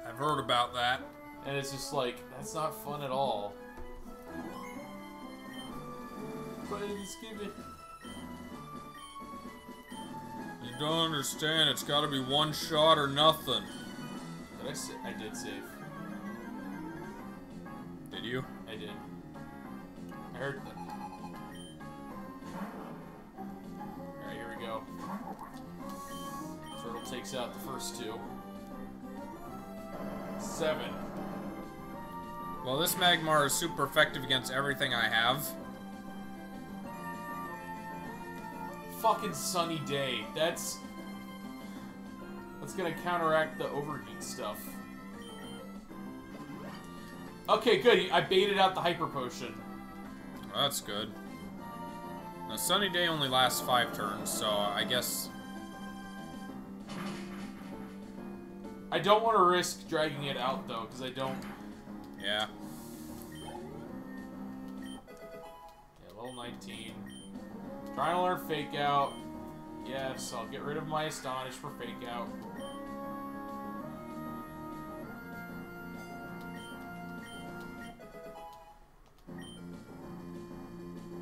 I've heard about that.
and it's just like that's not fun at all. But it's giving.
You don't understand, it's gotta be one shot or nothing.
Did I I did save. First two. Seven.
Well, this Magmar is super effective against everything I have.
Fucking sunny day. That's. That's gonna counteract the overheat stuff. Okay, good. I baited out the hyper potion.
Well, that's good. A sunny day only lasts five turns, so I guess
I don't want to risk dragging it out though, because I don't.
yeah.
Yeah, level 19. Trying to learn Fake Out. Yes, I'll get rid of my Astonish for Fake Out.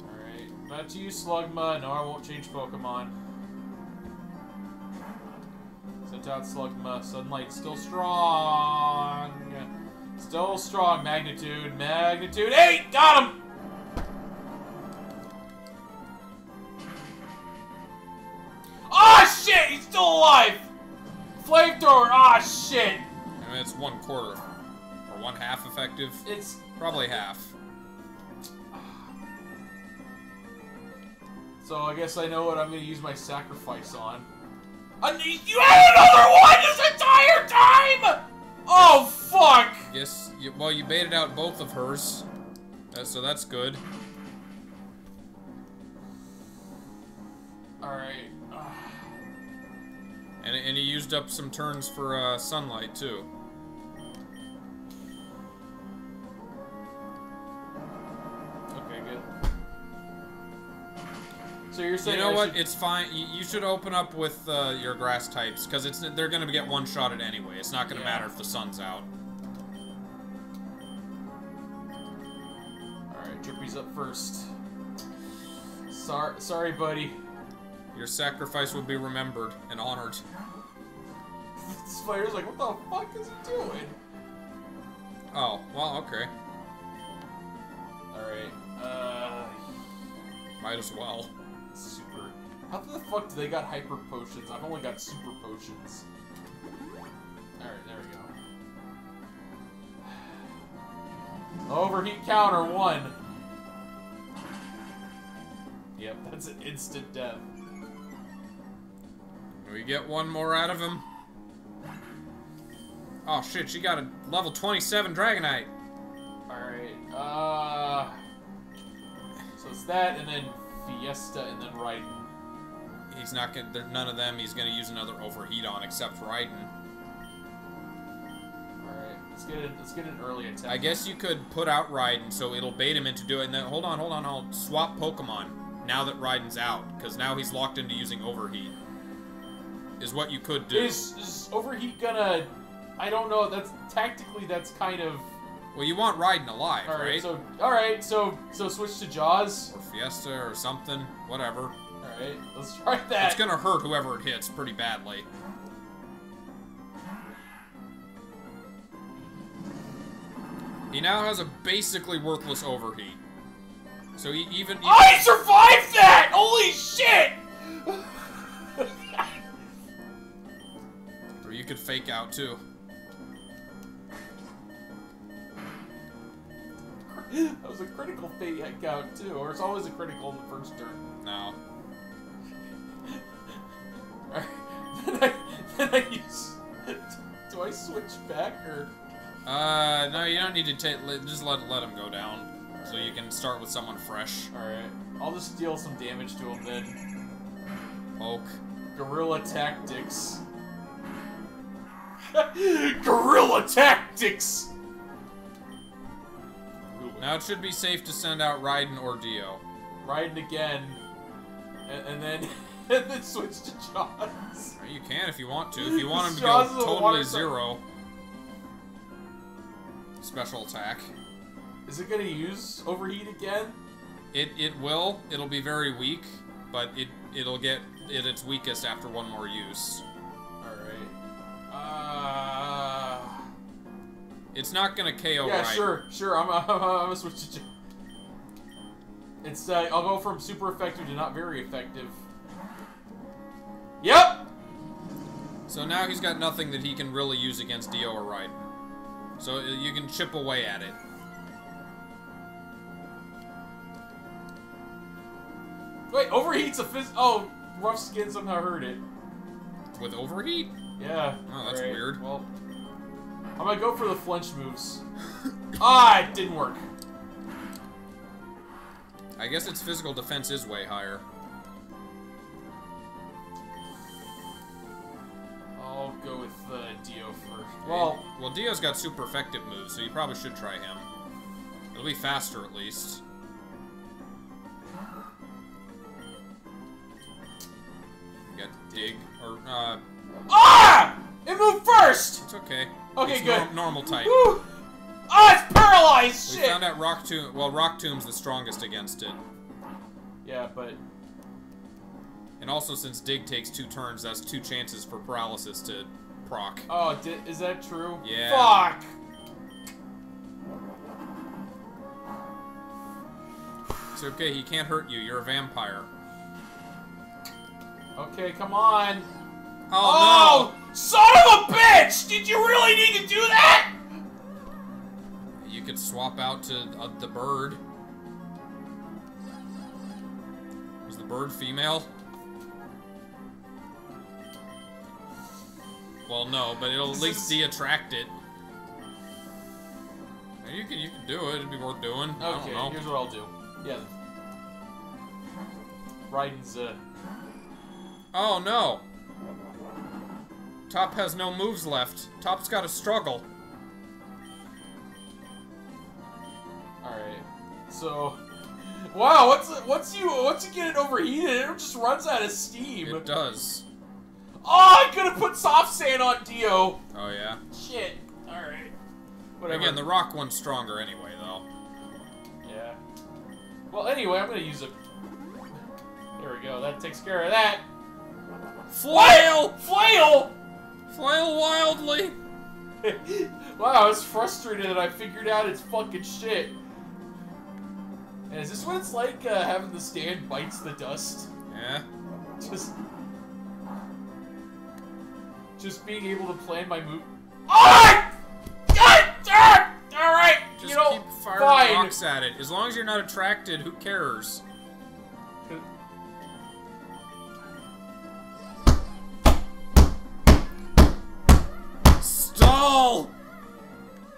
Alright, back to you, Slugma. No, I won't change Pokemon. Out Slugma. Sunlight's still strong. Still strong. Magnitude. Magnitude. Eight! Got him! Ah shit! He's still alive! Flamethrower! Ah shit!
I mean, it's one quarter or one half effective.
It's
Probably half.
so I guess I know what I'm gonna use my sacrifice on. And you had another one this entire time! Oh, fuck!
Yes, you, well, you baited out both of hers. Uh, so that's good.
Alright.
And, and you used up some turns for uh, sunlight, too.
So you're saying
You know
I
what?
should-
It's fine. You, you should open up with uh, your grass types because it's they're gonna get one shotted anyway. It's not gonna
Yeah.
matter if the sun's out.
Alright, Drippy's up first. Sorry, sorry, buddy.
Your sacrifice will be remembered and honored.
Spider's like, what the fuck is he doing?
Oh, well, okay.
Alright, uh.
Might as well.
Super. How the fuck do they got hyper potions? I've only got super potions. Alright, there we go. Overheat counter one. Yep, that's an instant death.
We get one more out of him. Oh shit, she got a level 27 Dragonite.
Alright, uh. So it's that, and then Fiesta, and then Raiden.
He's not gonna, there- none of them he's gonna use another overheat on except Raiden.
Alright, let's get an let's get an early attack.
I guess you could put out Raiden so it'll bait him into doing that. Hold on, hold on, hold on. Swap Pokemon now that Raiden's out because now he's locked into using overheat. Is what you could do.
Is, is overheat gonna? I don't know. That's tactically that's kind of.
Well, you want Raiden alive,
All right,
right?
so all right, so so switch to Jaws.
or Fiesta or something, whatever.
All right, let's try that.
It's gonna hurt whoever it hits pretty badly. He now has a basically worthless overheat. So he even.
I survived that! Holy shit!
Or you could fake out too.
That was a critical fate heck out too, or it's always a critical in the first turn.
No.
Alright, then I then I use. Do I switch back or?
Uh, no, you don't need to take. Just let let him go down, so you can start with someone fresh.
All right, I'll just deal some damage to him then.
Poke.
Guerrilla tactics. Guerrilla tactics.
Now it should be safe to send out Raiden or Dio.
Riding again, and, and then and then switch to Jaws.
You can if you want to. If you want him to
Jaws
go
is a water
totally zero. Special attack.
Is it gonna use overheat again?
It it will. It'll be very weak, but it it'll get at its weakest after one more use.
All right. Uh.
It's not gonna KO
yeah,
Raiden.
sure, sure. I'm, I'm, I'm gonna switch to. It's uh, I'll go from super effective to not very effective. Yep.
So now he's got nothing that he can really use against Dio or Raiden. So you can chip away at it.
Wait, overheat's a phys. Oh, rough skin somehow hurt it.
With overheat?
Yeah.
Oh, that's
alright,
weird.
Well, I'm gonna go for the flinch moves. ah, it didn't work.
I guess its physical defense is way higher.
I'll go with uh, Dio first. Well,
well, Dio's got super effective moves, so you probably should try him. It'll be faster at least. You got dig or uh,
ah! It moved first.
it's okay.
Okay,
it's
good.
nor- normal type.
Woo! Ah, it's paralyzed.
We
Shit.
found out Rock Tomb. Well, Rock Tomb's the strongest against it,
Yeah, but
and also since Dig takes two turns, that's two chances for paralysis to proc.
oh, is that true?
Yeah.
Fuck.
It's okay. He can't hurt you. You're a vampire.
Okay, come on.
Oh,
son of a bitch! Did you really need to do that?
You could swap out to uh, the bird. Was the bird female? Well, no, but it'll at least de-attract it. You can you can do it. It'd be worth doing. I don't
Okay,
know.
here's what I'll do. Yeah. Raiden's, uh...
Oh no! Top has no moves left. Top's got to struggle.
Alright. So... Wow, what's what's you what's you getting overheated? It just runs out of steam.
It does.
Oh, I could have put soft sand on Dio.
Oh yeah.
Shit. Alright. Whatever.
Again, the rock one's stronger anyway, though.
Yeah. Well, anyway, I'm gonna use a. There we go. That takes care of that.
Flail!
Flail!
Flail wildly!
wow, I was frustrated that I figured out its fucking shit. And is this what it's like uh, having the stand bites the dust?
Yeah.
Just. Just being able to plan my move. Oh! Ah! Alright!
Just
You know,
keep firing
fine.
rocks at it. As long as you're not attracted, who cares?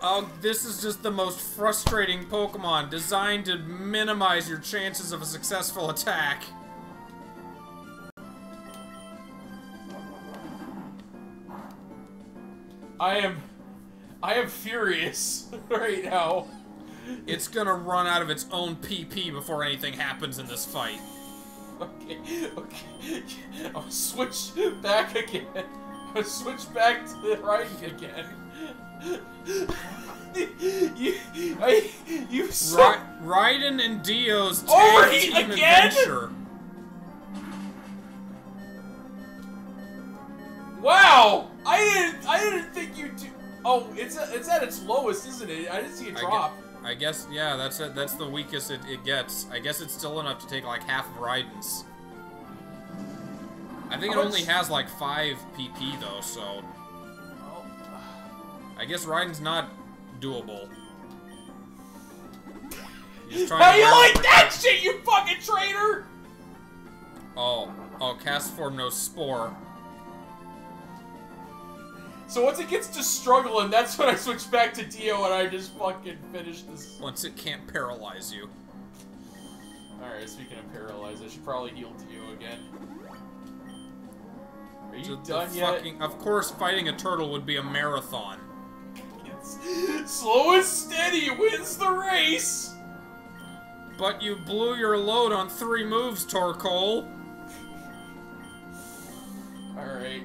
Oh, this is just the most frustrating Pokemon, designed to minimize your chances of a successful attack.
I am. I am furious right now.
It's gonna run out of its own PP before anything happens in this fight.
Okay, okay. I'll switch back again. I'll switch back to the right again. you, I, you so,
Ra Raiden and Dio's oh tag
Overheat
team
again?
adventure.
Wow! I didn't, I didn't think you do. Oh, it's a, it's at its lowest, isn't it? I didn't see it
I
drop.
I guess, yeah, that's it. That's the weakest it, it gets. I guess it's still enough to take like half of Raiden's. I think
How
it
much-
only has like 5 PP though, so I guess Raiden's not doable. He's trying
How you like that shit, you fucking traitor?
Oh, oh, cast form no spore.
So once it gets to struggling, that's when I switch back to Dio and I just fucking finish this.
Once it can't paralyze you.
Alright, speaking of paralyze, I should probably heal Dio again. Are you done yet?
fucking- of course, fighting a turtle would be a marathon.
Slow and steady wins the race!
But you blew your load on three moves, Torkoal.
Alright.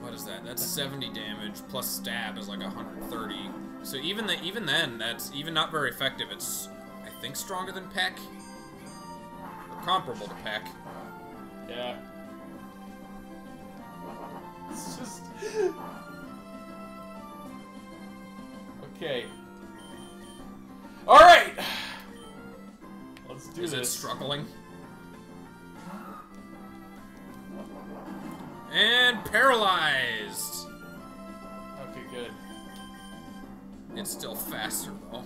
What is that? That's 70 damage plus stab is like 130. So even the even then, that's even not very effective. It's I think stronger than Peck. Or comparable to Peck.
Yeah. It's just. Okay. Alright! Let's do
Is it struggling? And paralyzed.
Okay, good.
It's still faster though.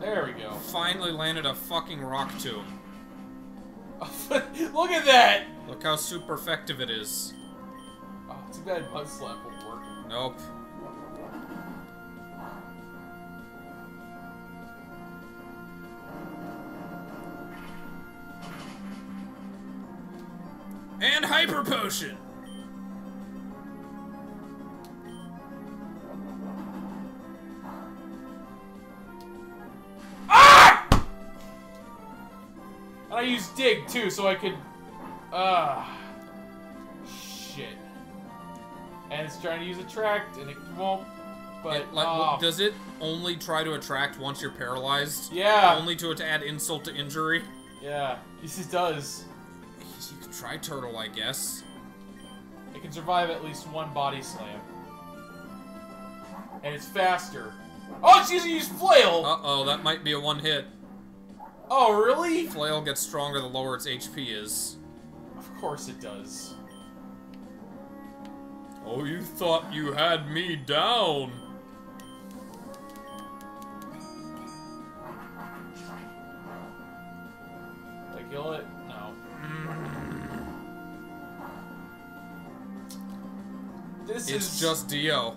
There we go.
Finally landed a fucking rock tomb.
Look at that!
Look how super effective it is.
Oh, too bad Mud Slap won't work.
Nope. And hyper potion.
I used dig too, so I could. Ah. shit. And it's trying to use attract, and it won't. But
It, like,
oh,
does it only try to attract once you're paralyzed?
Yeah.
Only to to add insult to injury.
yeah, yes it does.
You could try turtle, I guess.
It can survive at least one body slam, and it's faster. Oh, it's using use flail.
Uh oh, that might be a one hit.
Oh, really?
Flail gets stronger the lower its HP is.
Of course it does.
Oh, you thought you had me down.
I kill it? No. This
It's
is
just Dio.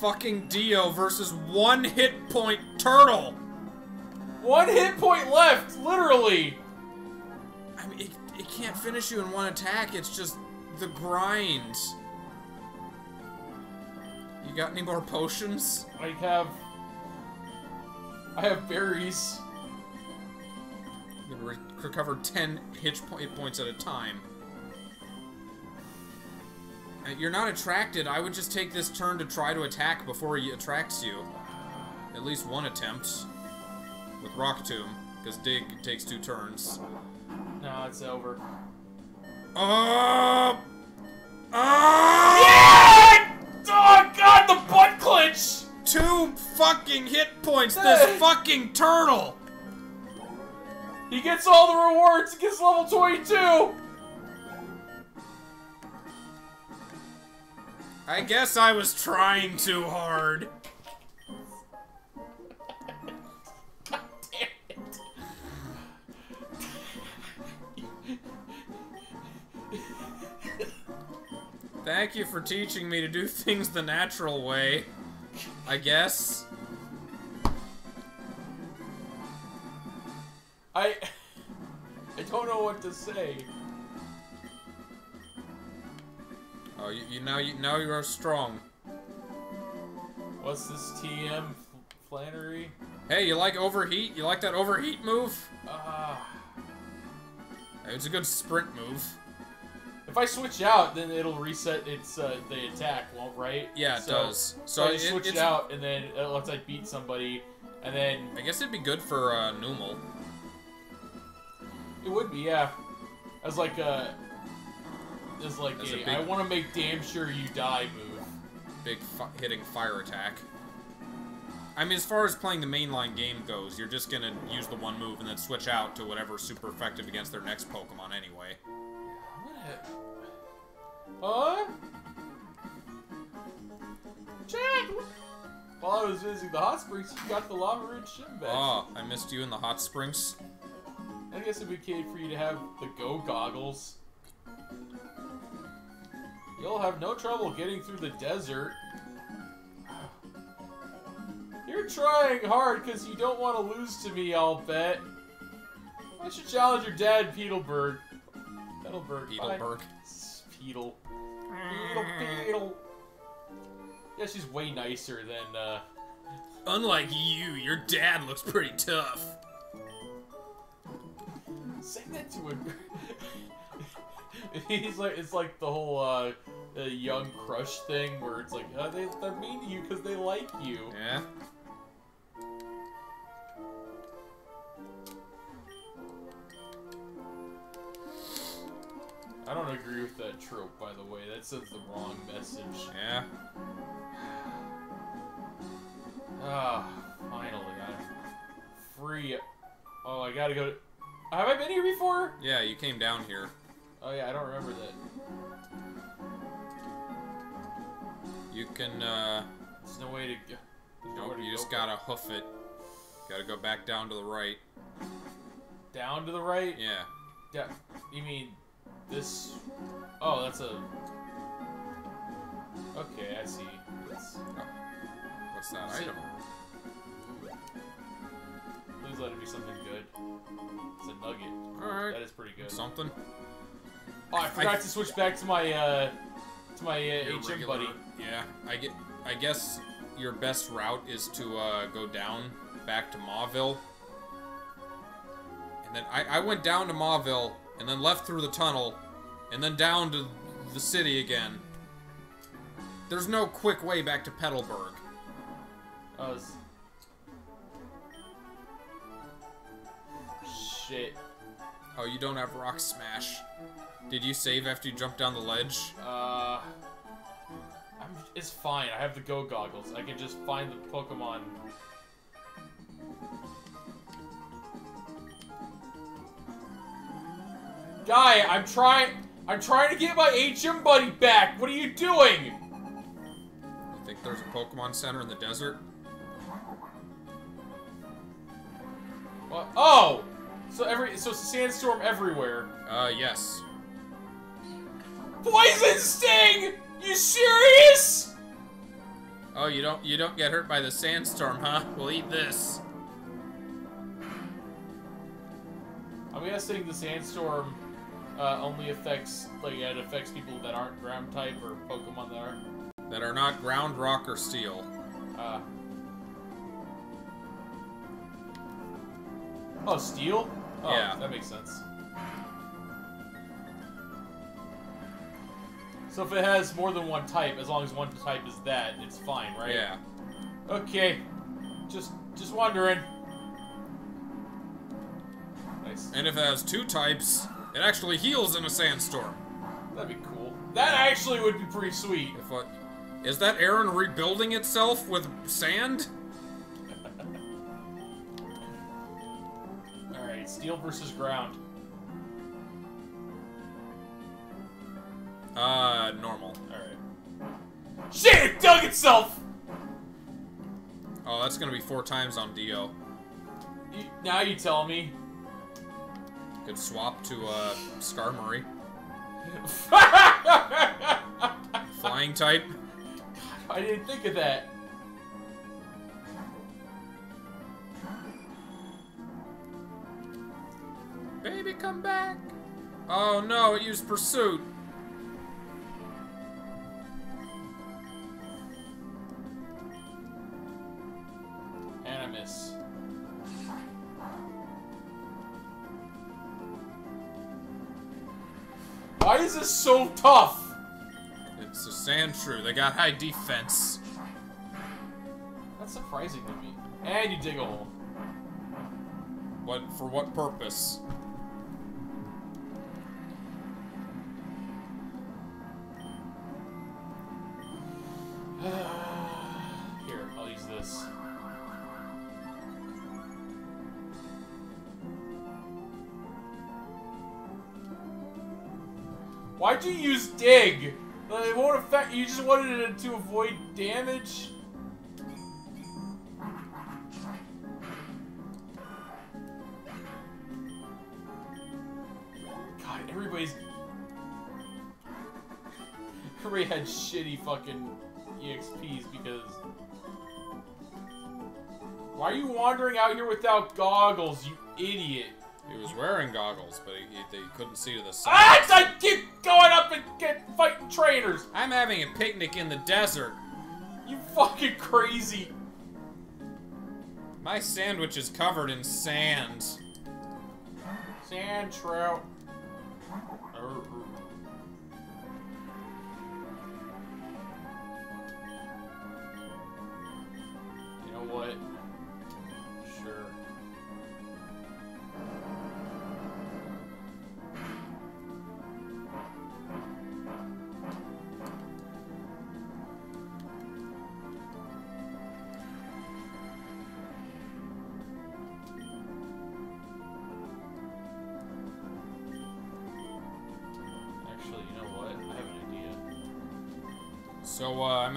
Fucking Dio versus one hit point turtle.
One hit point left, literally.
I mean, it, it can't finish you in one attack. It's just the grind. You got any more potions?
I have. I have berries.
You can re recover 10 hit, po hit points at a time. Uh, You're not attracted. I would just take this turn to try to attack before he attracts you. At least one attempt. With Rock Tomb. Because Dig takes two turns.
No, it's over.
Oh! Oh!
Yeah! Oh god, the butt clench!
Two fucking hit points, this fucking turtle!
He gets all the rewards. He gets level 22.
I guess I was trying too hard. Thank you for teaching me to do things the natural way. I guess.
I I don't know what to say.
Oh, you, you now you now you are strong.
What's this TM Flannery?
Hey, you like overheat? You like that overheat move?
Ah.
It's a good sprint move.
If I switch out, then it'll reset its uh, the attack, won't right?
Yeah, it
So-
does.
So,
So
I
it,
switch it out, and then it lets I beat somebody, and then
I guess it'd be good for uh, Numel.
it would be yeah, as like a as like
As
a,
a big-
I want to make damn sure you die move.
Big fi hitting fire attack. I mean, as far as playing the mainline game goes, you're just gonna use the one move and then switch out to whatever's super effective against their next Pokemon anyway.
Huh? Chad! While I was visiting the hot springs, you got the lava ridge shim back.
Oh, I missed you in the hot springs.
I guess it'd be okay for you to have the go goggles. You'll have no trouble getting through the desert. You're trying hard because you don't want to lose to me, I'll bet. Why don't you challenge your dad, Petalburg? Petalburg. fine.
Beetleberg.
Petal. Petal, Petal. Yeah, she's way nicer than, uh...
Unlike you, your dad looks pretty tough.
Say that to him. He's like, it's like the whole, uh, the young crush thing where it's like, uh, they, they're mean to you because they like you.
Yeah?
That trope, by the way. That sends the wrong message.
Yeah?
Ah, finally, I'm free. Oh, I gotta go to... Have I been here before?
Yeah, you came down here.
Oh yeah, I don't remember that.
You can, uh...
There's no way to go.
Nope,
to
you
go
just gotta hoof it. Gotta go back down to the right.
Down to the right?
Yeah.
Yeah. You mean this? Oh, that's a. Okay, I see. It's...
What's that
it-
item?
Please let it be something good. It's a nugget.
Alright.
That is pretty good.
Something?
Oh, I forgot
I-
to switch back to my uh to my uh, HM
regular-
buddy.
Yeah, I get. I guess your best route is to uh, go down back to Mauville. And then I, I went down to Mauville and then left through the tunnel and then down to the city again. There's no quick way back to Petalburg.
Oh. Shit.
Oh, you don't have Rock Smash. Did you save after you jumped down the ledge?
Uh, I'm, it's fine. I have the go goggles. I can just find the Pokemon. Guy, I'm trying. I'm trying to get my HM buddy back. What are you doing?
You think there's a Pokemon Center in the desert?
What? Oh, so every so so it's a sandstorm everywhere.
Uh, yes.
Poison sting! You serious?
Oh, you don't you don't get hurt by the sandstorm, huh? We'll eat this.
I'm guessing the sandstorm uh, only affects like it affects people that aren't ground type or Pokemon that are.
That are not ground, rock, or steel.
Uh, oh, steel? Oh,
Yeah.
that makes sense. So if it has more than one type, as long as one type is that, it's fine, right?
Yeah.
Okay. Just, just wondering. Nice.
And if it has two types, it actually heals in a sandstorm.
That'd be cool. That actually would be pretty sweet.
If what? Is that Aron rebuilding itself with sand?
Alright, steel versus ground.
Uh, normal.
Alright. Shit, it dug itself!
Oh, that's gonna be four times on Dio.
You, now you tell me.
Could swap to, uh, Skarmory. Flying type.
I didn't think of that.
Baby, come back! Oh no, it used Pursuit.
Animus. Why is this so tough?
It's a Sandshrew. They got high defense.
That's surprising to me. And you dig a hole.
What for? What purpose?
Why'd you use dig? It won't affect. You just wanted it to avoid damage. God, everybody's. Everybody had shitty fucking EXPs because. Why are you wandering out here without goggles, you idiot?
He was wearing goggles, but he, he, they couldn't see to the side.
Ah! I keep going up and get fighting trainers.
I'm having a picnic in the desert.
You fucking crazy.
My sandwich is covered in sand.
Sand trout. You know what?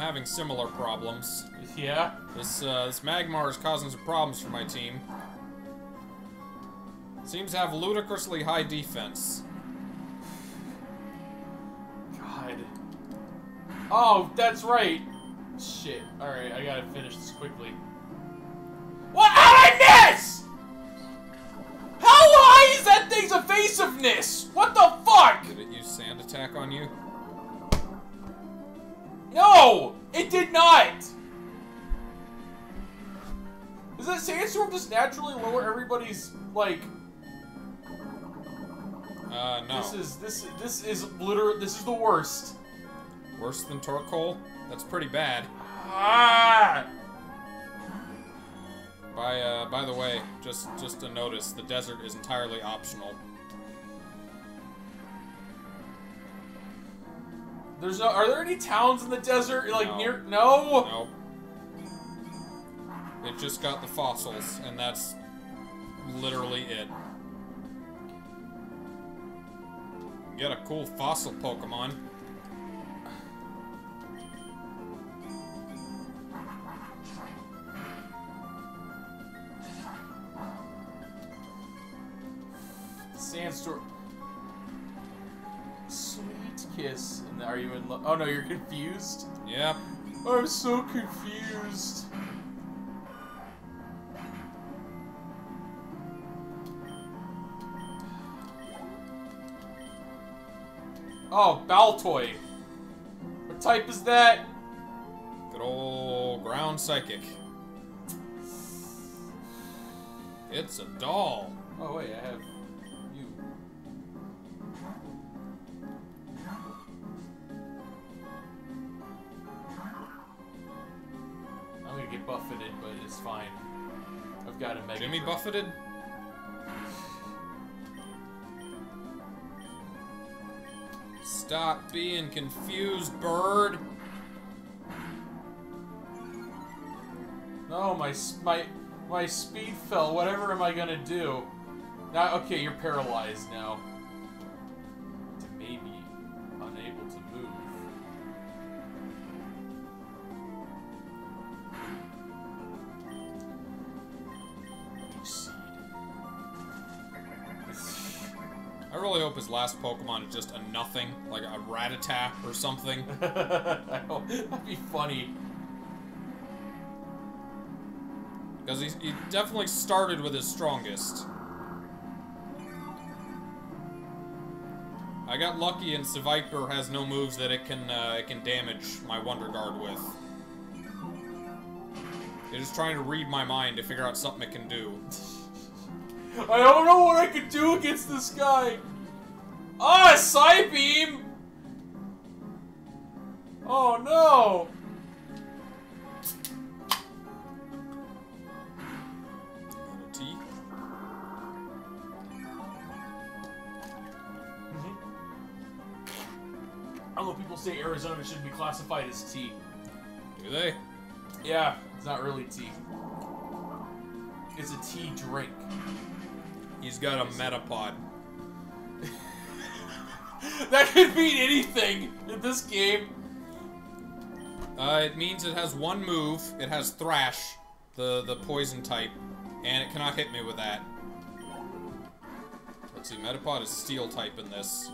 Having similar problems.
Yeah?
This uh, this Magmar is causing some problems for my team. Seems to have ludicrously high defense.
God. Oh, that's right. Shit. Alright, I gotta finish this quickly. What? How'd I miss? How high is that thing's evasiveness? What the fuck?
Did it use sand attack on you?
No! It did not! Does that sandstorm just naturally lower everybody's, like...
Uh, no.
This is, this, this is literally, this is the worst.
Worse than Torkoal? That's pretty bad.
Ah!
By uh, by the way, just just a notice, the desert is entirely optional.
There's no, are there any towns in the desert, like,
No.
near, no?
Nope. It just got the fossils, and that's literally it. Get a cool fossil Pokemon.
Sweet kiss. And are you in love? Oh no, you're confused.
Yep.
I'm so confused. Oh, Baltoy. What type is that?
Good old ground psychic. It's a doll.
Oh wait, I have get buffeted, but it's fine. I've got a mega.
Jimmy
Drill.
buffeted? Stop being confused, bird.
No, my my my speed fell. Whatever am I gonna do? Now, okay, you're paralyzed now.
Hope his last Pokemon is just a nothing, like a Rattata or something.
That'd be funny.
Because he, he definitely started with his strongest. I got lucky and Seviper has no moves that it can uh, it can damage my Wonder Guard with. It is trying to read my mind to figure out something it can do.
I don't know what I could do against this guy. Ah, beam! Oh no!
Little T.
I know people say Arizona should be classified as tea.
Do they?
Yeah, it's not really tea. It's a tea drink.
He's got a Metapod.
that could mean anything in this game.
Uh, it means it has one move. It has Thrash, the the poison type, and it cannot hit me with that. Let's see, Metapod is Steel type in this.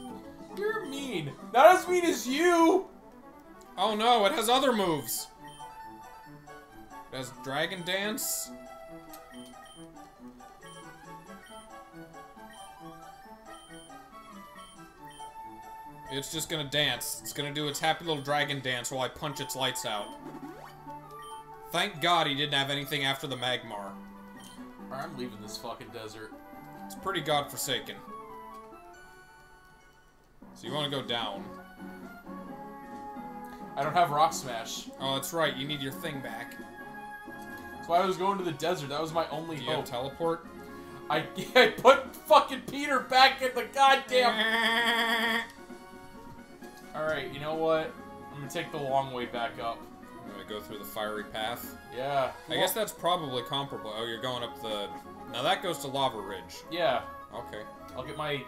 You're mean. Not as mean as you.
Oh no, it has other moves. It has Dragon Dance. It's just gonna dance. It's gonna do its happy little dragon dance while I punch its lights out. Thank God he didn't have anything after the Magmar.
I'm leaving this fucking desert.
It's pretty godforsaken. So you want to go down.
I don't have Rock Smash.
Oh, that's right. You need your thing back.
That's why I was going to the desert. That was my only
Do you have teleport?
I, I put fucking Peter back in the goddamn. Alright, you know what? I'm gonna take the long way back up.
I'm gonna go through the fiery path.
Yeah.
I guess that's probably comparable. Oh, you're going up the... Now that goes to Lava Ridge.
Yeah.
Okay.
I'll get my.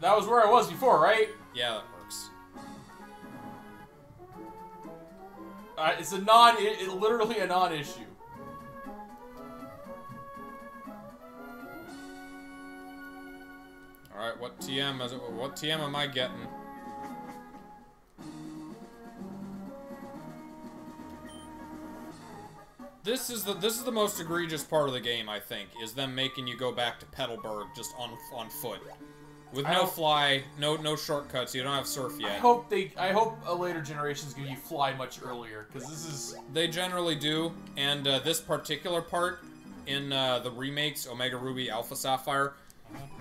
That was where I was before, right?
Yeah, that works.
Uh, it's a non. It, it literally a non-issue.
Alright, what TM is it? What TM am I getting? This is the this is the most egregious part of the game, I think, is them making you go back to Petalburg just on on foot. With
I
no fly, no no shortcuts, you don't have surf yet.
I hope they. I hope a later generation's give you fly much earlier, because this is.
They generally do, and uh, this particular part in uh, the remakes, Omega Ruby, Alpha Sapphire,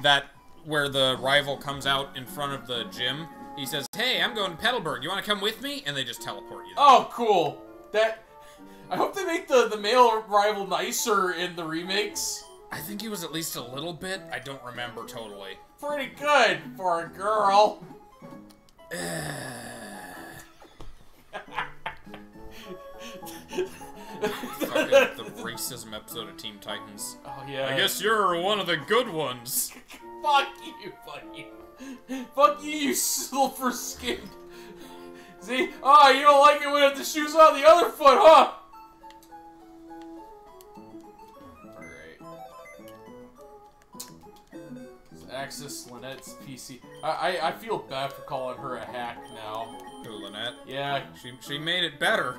that where the rival comes out in front of the gym, he says, "Hey, I'm going to Petalburg. You want to come with me?" And they just teleport you.
Oh, cool. That. I hope they make the the male rival nicer in the remakes.
I think he was at least a little bit. I don't remember totally.
Pretty good for a girl.
Fucking the racism episode of Teen Titans.
Oh yeah.
I guess you're one of the good ones.
Fuck you, fuck you. Fuck you, you silver skin. See? Ah, you don't like it when it the shoes on the other foot, huh? Alright. access Lanette's PC. I, I I feel bad for calling her a hack now.
Who, Lanette?
Yeah,
She, she made it better.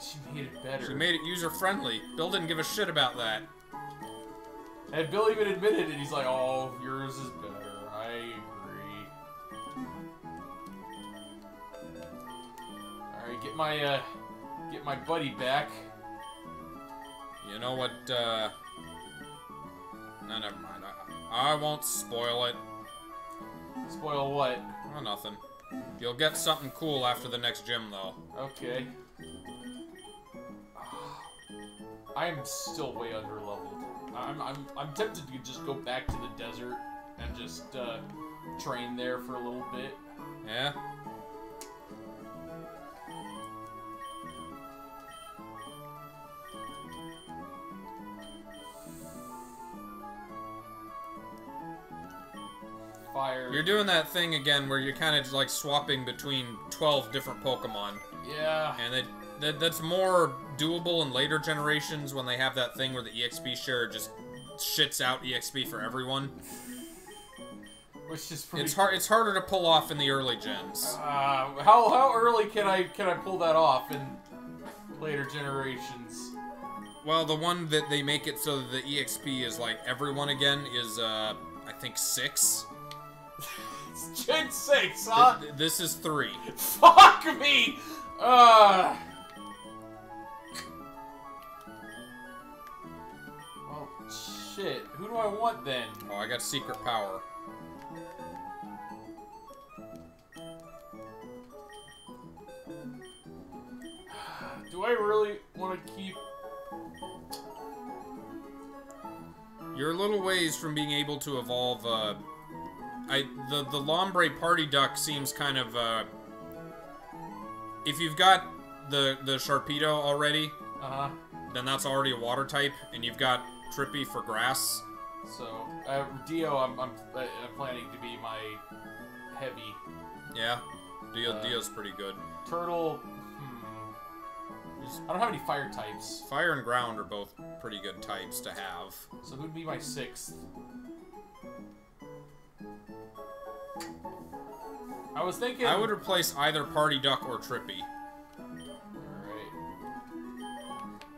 she made it better.
She made it user-friendly. Bill didn't give a shit about that.
And Bill even admitted it. He's like, "Oh, yours is better." I agree. All right, get my uh, get my buddy back.
You know what, uh... No, never mind. I, I won't spoil it.
Spoil what?
Oh, nothing. You'll get something cool after the next gym, though.
Okay. I am still way under leveled. I'm, I'm, I'm tempted to just go back to the desert and just uh, train there for a little bit.
Yeah?
Fire.
You're doing that thing again where you're kind of like swapping between 12 different Pokemon.
yeah.
And it, that, that's more doable in later generations when they have that thing where the EXP share just shits out EXP for everyone.
Which is pretty.
It's hard. It's harder to pull off in the early gens.
Uh, how how early can I can I pull that off in later generations?
Well, the one that they make it so that the EXP is like everyone again is, uh, I think six.
It's Gen six, huh?
Th- this is three.
Fuck me! Uh. Shit! Who do I want then?
Oh, I got secret power.
Do I really want to keep?
You're a little ways from being able to evolve. Uh, I the the Lombre Party Duck seems kind of. Uh, if you've got the the Sharpedo already,
Uh huh.
then that's already a water type, and you've got Trippy for grass.
So uh, Dio, I'm, I'm I'm planning to be my heavy
Yeah, Dio
Uh,
Dio's pretty good.
turtle. Hmm. I don't have any fire types,
Fire and ground are both pretty good types to have.
so who'd be my sixth? I was thinking.
I would replace either Party Duck or Trippy.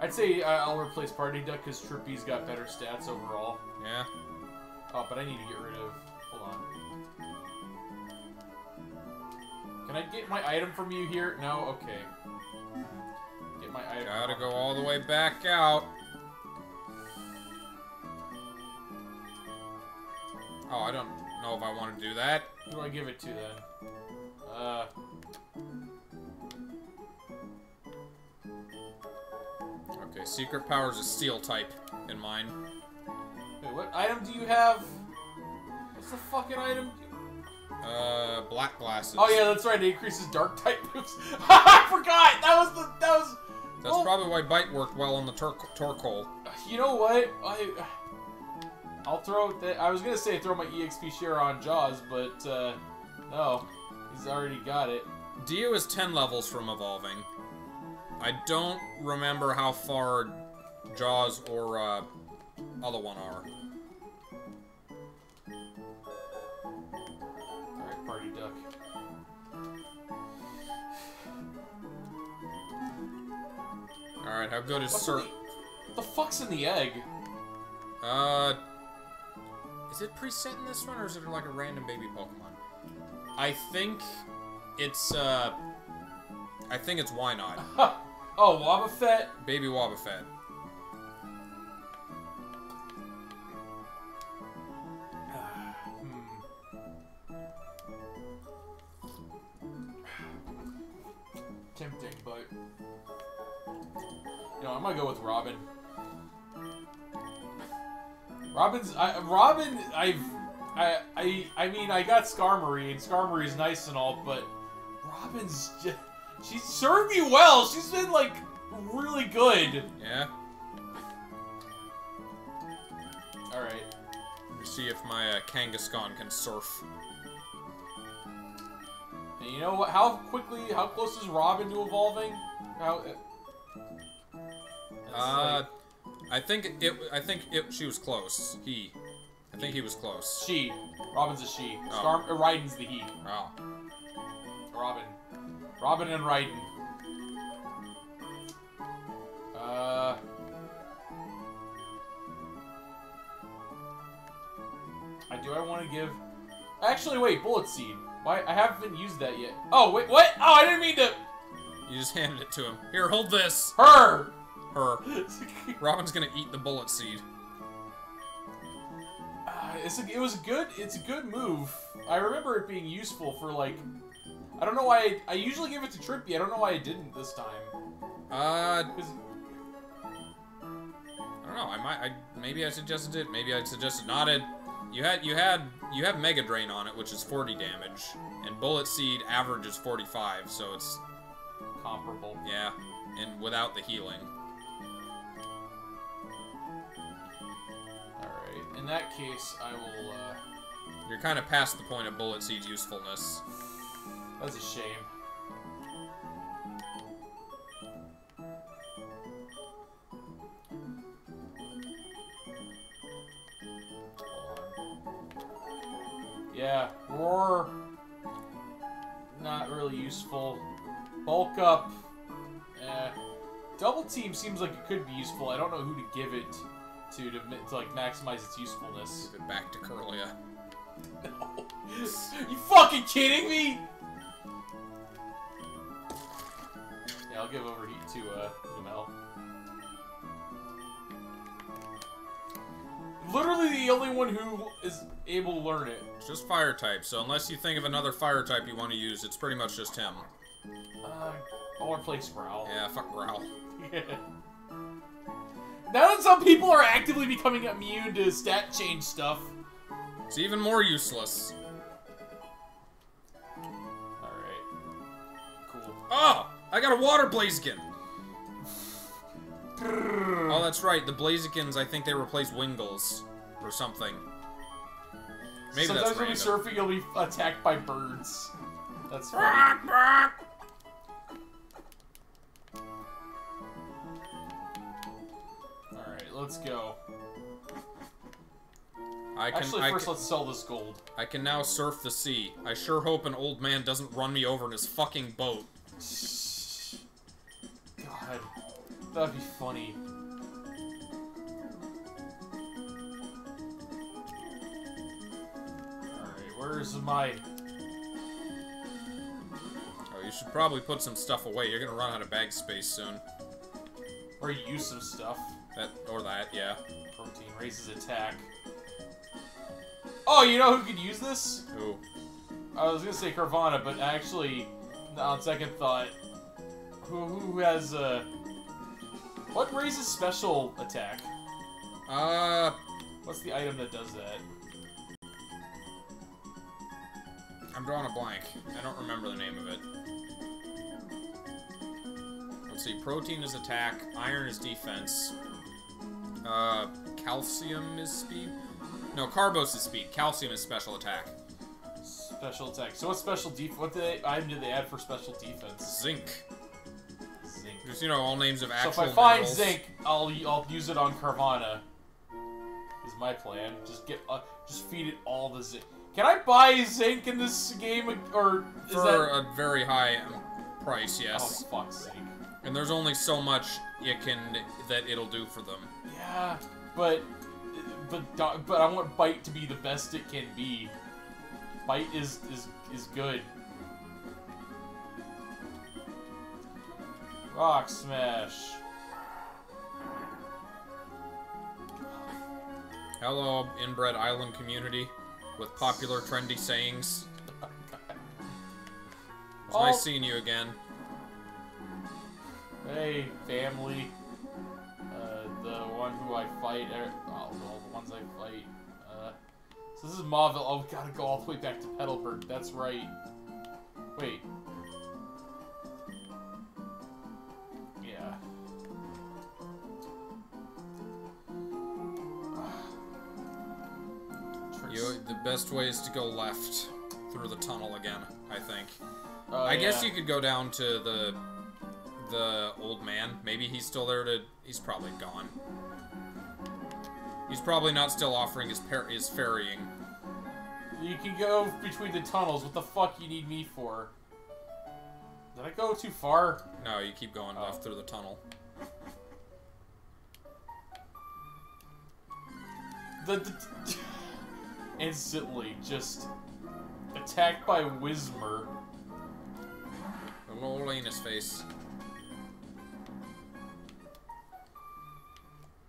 I'd say uh, I'll replace Party Duck because Trippy's got better stats overall.
Yeah.
Oh, but I need to get rid of. Hold on. Can I get my item from you here? No? Okay. Get my item.
Gotta go all the way back out. Oh, I don't know if I want to do that.
Who do I give it to then? Uh.
Okay, secret powers is a steel type in mine.
Wait, what item do you have? What's the fucking item?
Uh, black glasses.
Oh yeah, that's right. It increases dark type moves. I forgot. That was the. That was.
That's
well,
probably why Bite worked well on the Tor Torkoal.
You know what? I. I'll throw that. I was gonna say throw my EXP share on Jaws, but uh, no, he's already got it.
Dio is 10 levels from evolving. I don't remember how far Jaws or uh, other one are.
All right, party duck.
Alright, how good is
What's
Sir...
the, the fuck's in the egg?
Uh... Is it preset in this one, or is it like a random baby Pokemon? I think it's, uh... I think it's Wynaut.
oh, Wobbuffet.
Baby Wobbuffet.
Tempting, but you know, I'm gonna go with Robin. Robin's I, Robin. I've I I I mean I got Skarmory and Skarmory's nice and all, but Robin's just she served me well. She's been like really good.
Yeah?
All right.
Let me see if my uh, Kangaskhan can surf.
And you know what? How quickly? How close is Robin to evolving? How?
Uh,
like-
I think it. I think it. She was close. He. I think he was close.
She. Robin's a she.
Oh.
Storm. Uh, Raiden's the he.
Oh.
Robin. Robin and Raiden. Uh. I do. I want to give. Actually, wait. Bullet seed. Why? I haven't used that yet. Oh wait. What? Oh, I didn't mean to.
You just handed it to him. Here, hold this.
Her.
Her. Robin's gonna eat the bullet seed.
Uh, it's a, it was a good. It's a good move. I remember it being useful for like. I don't know why. I, I usually give it to Trippy. I don't know why I didn't this time.
Uh, I don't know. I might. I maybe I suggested it. Maybe I suggested not it. You had you had you have Mega Drain on it, which is 40 damage, and Bullet Seed averages 45, so it's
comparable.
yeah, and without the healing.
All right. In that case, I will. Uh,
You're kind of past the point of Bullet Seed's usefulness.
That's a shame. Yeah, roar. Not really useful. Bulk up. Eh. Double team seems like it could be useful. I don't know who to give it to to, to like maximize its usefulness.
Give it back to Kirlia.
you fucking kidding me? Yeah, I'll give overheat to uh Numel. Literally the only one who is able to learn it.
It's just fire type, so unless you think of another fire type you want to use, it's pretty much just him.
Uh, I want to play Sproul.
Yeah, fuck Growl.
now that some people are actively becoming immune to stat change stuff.
It's even more useless.
Alright. Cool.
Oh! I got a water Blaziken! Oh, that's right. The Blazikens, I think they replace Wingulls or something. Maybe
Sometimes when you're surfing, you'll be attacked by birds. That's
bark.
Alright, let's go.
I can,
Actually,
I,
first
can,
let's sell this gold.
I can now surf the sea. I sure hope an old man doesn't run me over in his fucking boat.
God, that'd be funny. Alright, where's my...
Oh, you should probably put some stuff away. You're gonna run out of bag space soon.
Or use some stuff.
That or that, yeah.
Protein raises attack. Oh, you know who could use this?
Ooh.
I was gonna say Carvanha, but actually, on second thought, who who has uh, what raises special attack?
Uh,
What's the item that does that?
I'm drawing a blank. I don't remember the name of it. Let's see. Protein is attack. Iron is defense. Uh, calcium is speed. No, carbos is speed. Calcium is special attack.
Special attack. So what special def? What they, item did they add for special defense?
Zinc. Just you know all names of
So if I find
minerals.
zinc, I'll I'll use it on Carvanha. Is my plan. Just get uh, just feed it all the zinc. Can I buy zinc in this game or is
for
that?
a very high price,
Oh
yes.
fuck's sake.
And there's only so much it can that it'll do for them.
Yeah, but but but I want bite to be the best it can be. Bite is is is good. Rock smash.
Hello, inbred island community with popular trendy sayings. It's
Oh.
nice seeing you again.
Hey, family. Uh, the one who I fight. Er, oh, well, the ones I fight. Uh, so this is Mauville. Oh, we gotta go all the way back to Petalburg. That's right. Wait.
You, the best way is to go left through the tunnel again. I think.
Oh,
I guess you could go down to the the old man. Maybe he's still there to. He's probably gone. He's probably not still offering his, par his ferrying.
You can go between the tunnels. What the fuck you need me for? Did I go too far?
No, you keep going
Oh.
left through the tunnel.
The, the instantly just attacked by Whismur.
The little anus face.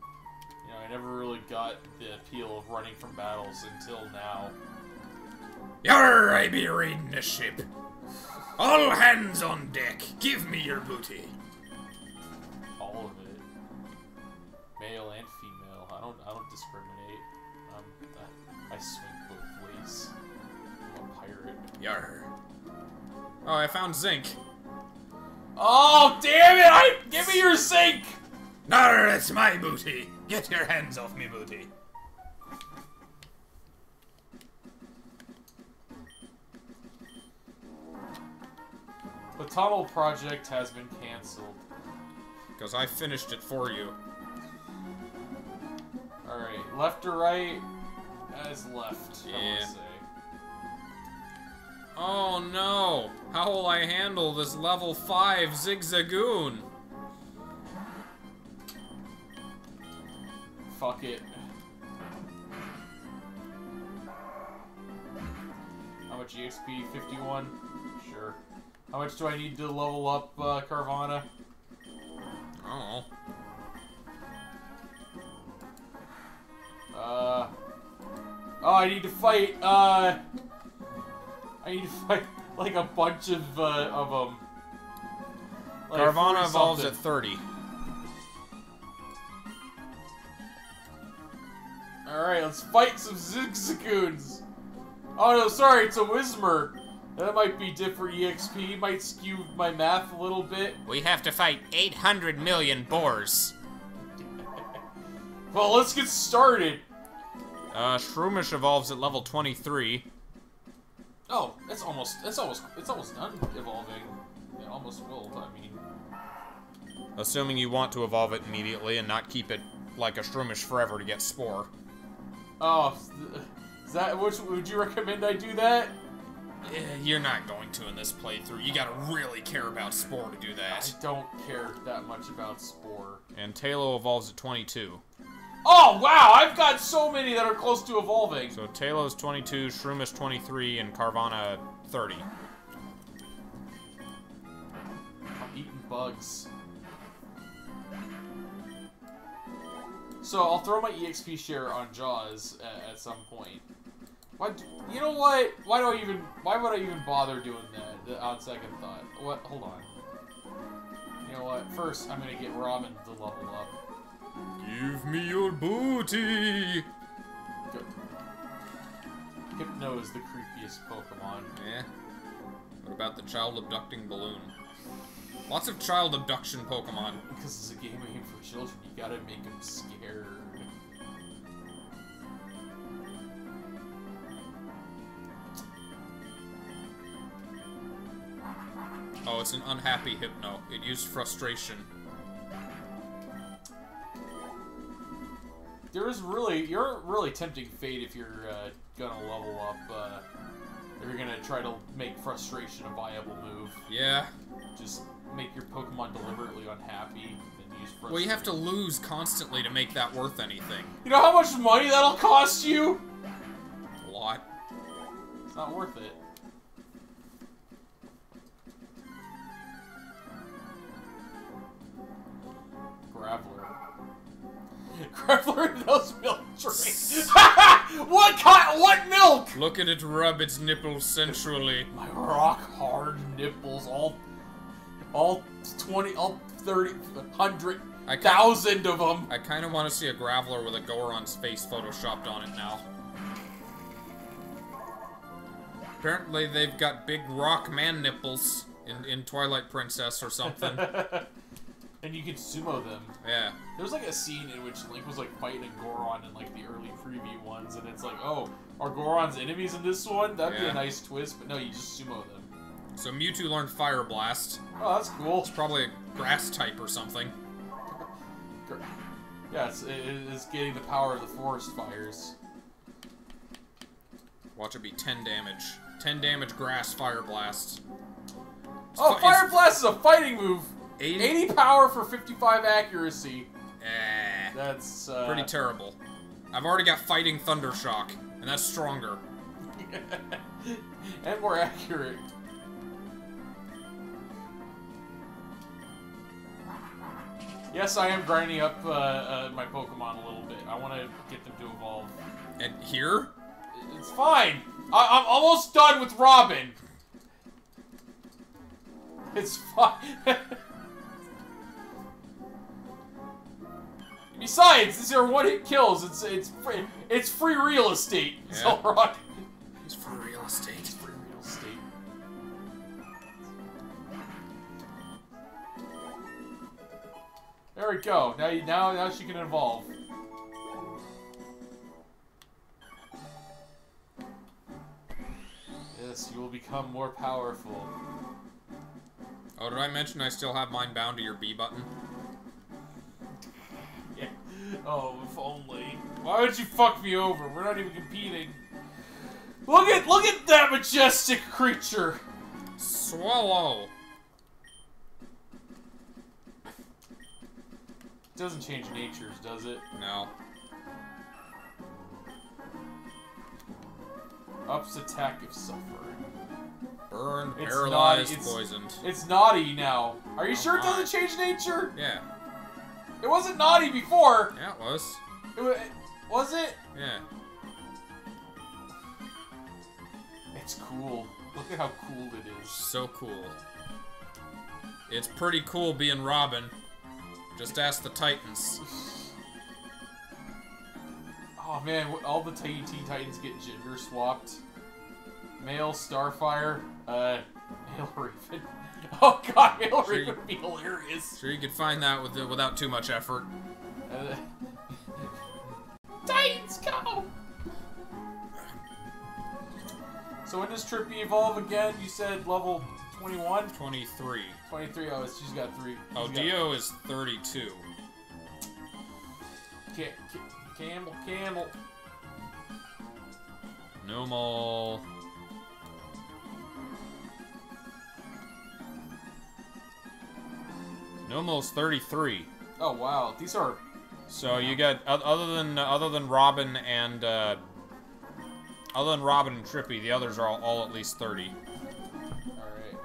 You know, I never really got the appeal of running from battles until now.
Yarr, I be raiding the ship. All hands on deck. Give me your booty.
All of it, male and female. I don't, I don't discriminate. Pirate.
Yarr. Oh, I found zinc.
Oh damn it! I give me your zinc.
Nar, it's my booty. Get your hands off me booty.
The tunnel project has been canceled.
Because I finished it for you.
Alright, left or right? That is left, I
Yeah. Oh no! How will I handle this level 5 Zigzagoon?
Fuck it. How much EXP? 51? Sure. How much do I need to level up uh, Carvanha?
Oh.
Uh. Oh, I need to fight, uh. I need to fight, like, a bunch of, uh, of them. Like, Carvanha
evolves at 30.
Alright, let's fight some Zigzagoons. Oh no, sorry, it's a Whismur. That might be different EXP, might skew my math a little bit.
We have to fight 800 million boars.
Well, let's get started.
Uh, Shroomish evolves at level 23.
Oh, it's almost, it's almost, it's almost done evolving. It almost will, I mean.
Assuming you want to evolve it immediately and not keep it like a Shroomish forever to get Spore.
Oh, is that, which, would you recommend I do that?
Eh, You're not going to in this playthrough. You gotta really care about Spore to do that.
I don't care that much about Spore.
And Taillow evolves at 22.
Oh, wow, I've got so many that are close to evolving.
So Taillow's 22, Shroomish 23, and Carvanha 30.
I'm eating bugs. So I'll throw my EXP share on Jaws at, at some point. What? You know what? Why do I even? Why would I even bother doing that? On second thought. What? Hold on. You know what? First, I'm gonna get Robin to level up.
Give me your booty!
Go. Hypno is the creepiest Pokemon.
Yeah. What about the child abducting balloon? Lots of child abduction Pokemon.
Because it's a game aimed for children, you gotta make them scared.
Oh, it's an unhappy Hypno. It used frustration.
There is really, you're really tempting fate if you're uh, gonna level up. Uh, if you're gonna try to make frustration a viable move.
Yeah.
Just make your Pokemon deliberately unhappy, then use frustration.
Well, you have to lose constantly to make that worth anything.
You know how much money that'll cost you?
A lot.
It's not worth it. Graveler. Graveler knows milk drink. what kind? What milk?
Look at it rub its nipples sensually.
My rock hard nipples, all, all twenty, all thirty, hundred,
I can't-
thousand of them.
I kind of want to see a Graveler with a Goron's face photoshopped on it now. Apparently, they've got big rock man nipples in, in Twilight Princess or something.
and you can sumo them.
yeah.
There was like a scene in which Link was like fighting a Goron in like the early preview ones, and it's like, oh, are Goron's enemies in this one? That'd be a nice twist, but no, you just sumo them.
So Mewtwo learned Fire Blast.
Oh, that's cool.
It's probably a grass type or something.
Gr- Yes, it is getting the power of the forest fires.
Watch it be 10 damage. 10 damage grass fire blast.
Oh, Fire Blast is a fighting move.
80?
80 power for 55 accuracy.
Eh,
That's uh,
pretty terrible. I've already got fighting thunder shock, and that's stronger.
and more accurate. Yes, I am grinding up uh, uh, my Pokemon a little bit. I want to get them to evolve.
And here?
It's fine. I- I'm almost done with Robin. It's fine. Besides, these are one-hit kills. It's it's free, it's free real estate.
Yeah.
Zolrock.
It's for real estate.
It's Free real estate. There we go. Now you now now she can evolve. Yes, you will become more powerful.
Oh, did I mention I still have mine bound to your B button?
Oh, if only. Why would you fuck me over? We're not even competing. Look at look at that majestic creature.
Swellow!
Doesn't change natures, does it?
No.
Ups attack if suffering.
Burned,
It's
paralyzed,
not- it's-
poisoned.
It's naughty now. Are you
Oh
sure it
my.
doesn't change nature?
Yeah.
It wasn't naughty before.
Yeah, it was.
It wa- was it?
Yeah.
It's cool. Look at how cool it is.
So cool. It's pretty cool being Robin. Just ask the Titans.
Oh man, all the Teen Titans get gender swapped. Male Starfire, uh, male Raven. Oh god, male
Sure you-
would be hilarious.
Sure, you could find that with, without too much effort.
Uh, Titans go! So when does Trippy evolve again? You said level 21?
23.
23, oh, she's got three.
Oh,
got-
Dio is 32.
Ca- Ca- Campbell, Campbell.
Normal. Nomal's 33.
Oh wow, these are
So you get oth- other than other than Robin and uh, other than Robin and Trippy, the others are all, all at least 30.
Alright.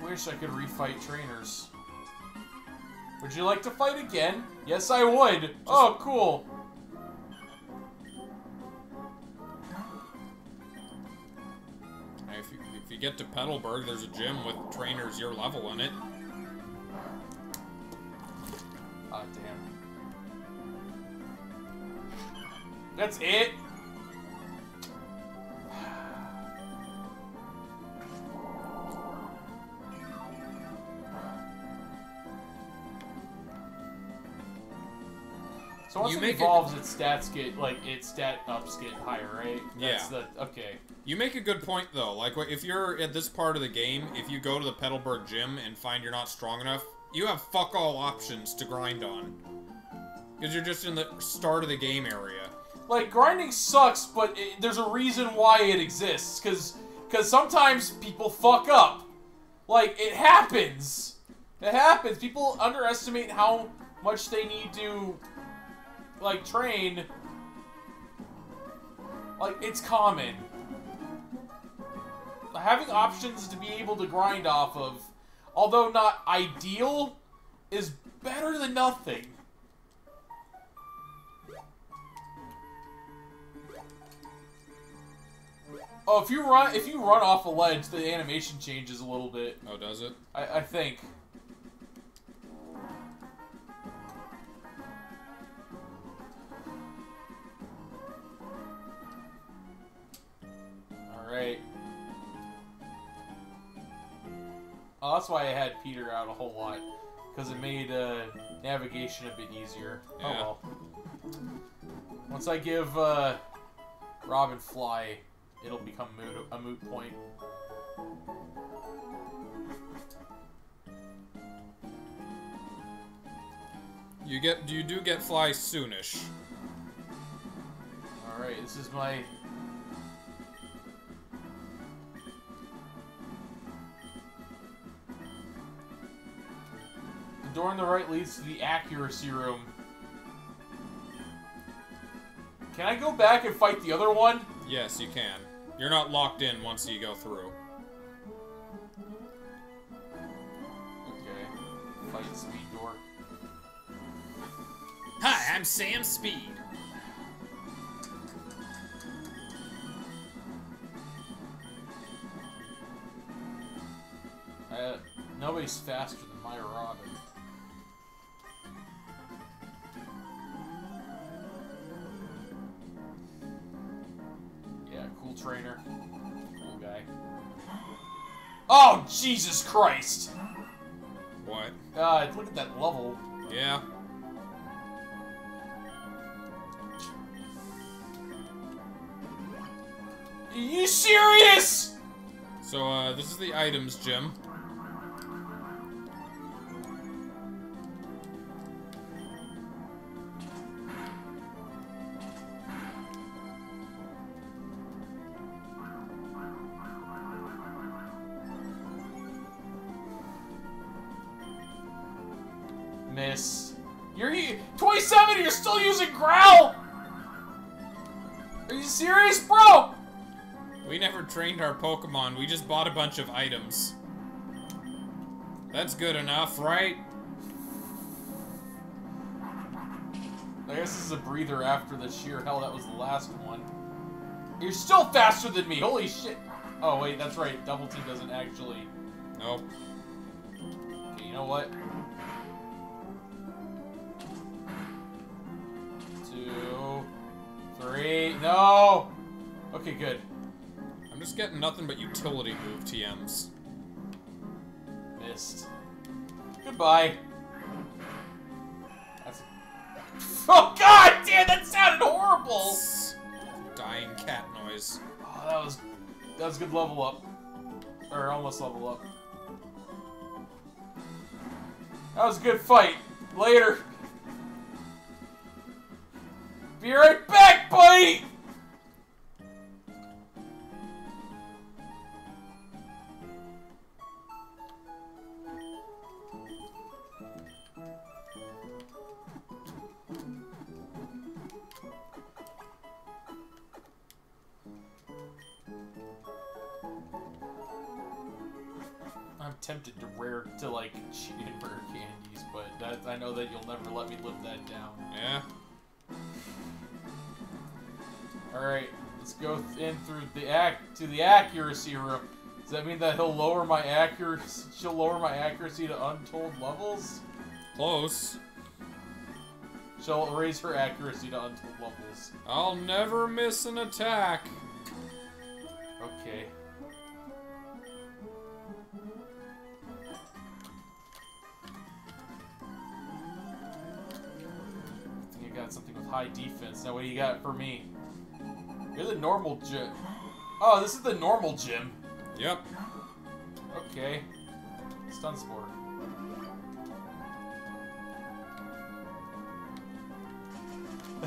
I wish I could refight trainers. Would you like to fight again? Yes, I would. oh, cool.
You, get to Petalburg, there's a gym with trainers your level in it.
Ah, damn. That's it? So once
You
it evolves, its stats get like its stat ups get higher, right? That's
Yeah.
The, okay.
You make a good point though. Like if you're at this part of the game, if you go to the Petalburg gym and find you're not strong enough, you have fuck all options to grind on. Because you're just in the start of the game area.
like grinding sucks, but it, there's a reason why it exists. Cause, cause sometimes people fuck up. Like it happens. It happens. People underestimate how much they need to, like, train. Like it's common. Having options to be able to grind off of, although not ideal, is better than nothing. Oh, if you run if you run off a ledge, the animation changes a little bit.
Oh, does it?
I, I think. Oh, that's why I had Peter out a whole lot. Because it made uh, navigation a bit easier.
Oh yeah.
Oh well. Once I give uh, Robin Fly, it'll become a moot point.
You get, you do get Fly soonish.
All right, this is my door on the right leads to the accuracy room. Can I go back and fight the other one?
Yes, you can. You're not locked in once you go through.
Okay. Fight speed door.
Hi, I'm Sam Speed.
Uh, nobody's faster than my Robin. Trainer. Guy. Oh, Jesus Christ!
What?
Uh, look at that level.
Yeah.
Are you serious?
So, uh, this is the items gym. Trained our Pokemon, we just bought a bunch of items. That's good enough, right?
I guess this is a breather after the sheer hell that was the last one. You're still faster than me, holy shit! Oh wait, that's right, Double Team doesn't actually...
Nope.
Okay, you know what? Two... Three... No! Okay, good.
I'm just getting nothing but utility move TMs.
Missed. Goodbye. That's. Oh god damn, that sounded horrible.
Dying cat noise.
Oh, that was that was good level up, or almost level up. That was a good fight. Later. Be right back, buddy. Tempted to rare to like cheat and rare candies, but that I know that you'll never let me live that down.
Yeah?
All right, let's go th- in through the act to the accuracy room. Does that mean that he'll lower my accuracy? She'll lower my accuracy to untold levels.
Close.
She'll raise her accuracy to untold levels.
I'll never miss an attack.
Okay. High defense. Now, what do you got for me? You're the normal gym. Oh, this is the normal gym.
Yep.
Okay. Stun Spore.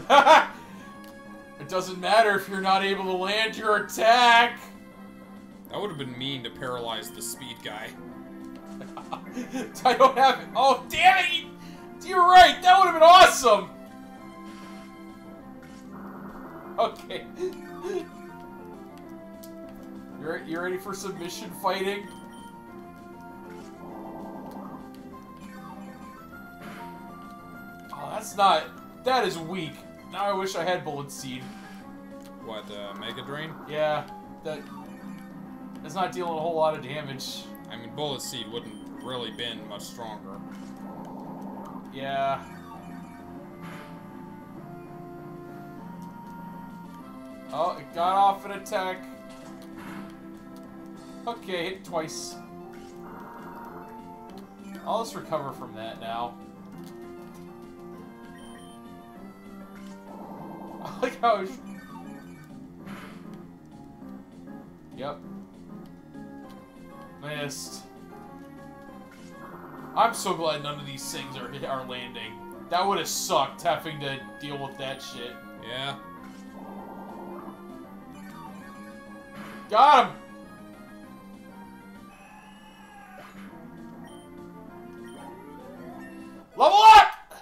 it doesn't matter if you're not able to land your attack.
That would have been mean to paralyze the speed guy.
I don't have it. Oh, damn it! You're right. That would have been awesome. Okay. You're you ready for submission fighting? Oh, that's not. That is weak. Now I wish I had Bullet Seed.
What, uh, Mega Drain?
Yeah, that. It's not dealing a whole lot of damage.
I mean, Bullet Seed wouldn't really been much stronger.
Yeah. Oh, it got off an attack. Okay, hit twice. I'll just recover from that now. I like how. Yep. Missed. I'm so glad none of these things are are landing. That would have sucked having to deal with that shit.
Yeah.
Got him! Level up!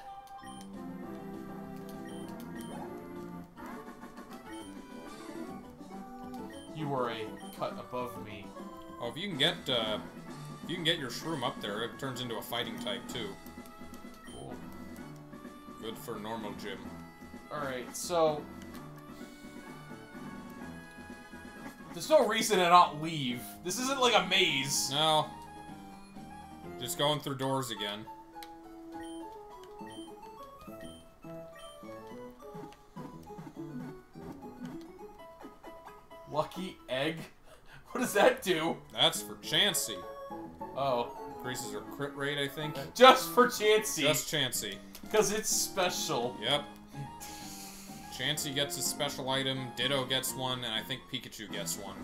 You were a cut above me.
Oh, if you can get, uh, if you can get your shroom up there, it turns into a fighting type too.
Cool.
Good for normal gym.
Alright, so... There's no reason to not leave. This isn't like a maze.
No. Just going through doors again.
Lucky egg? What does that do?
That's for Chansey.
Oh.
Increases her crit rate, I think.
Just for Chansey.
Just Chansey.
Because it's special.
Yep. Chansey gets a special item, Ditto gets one, and I think Pikachu gets one.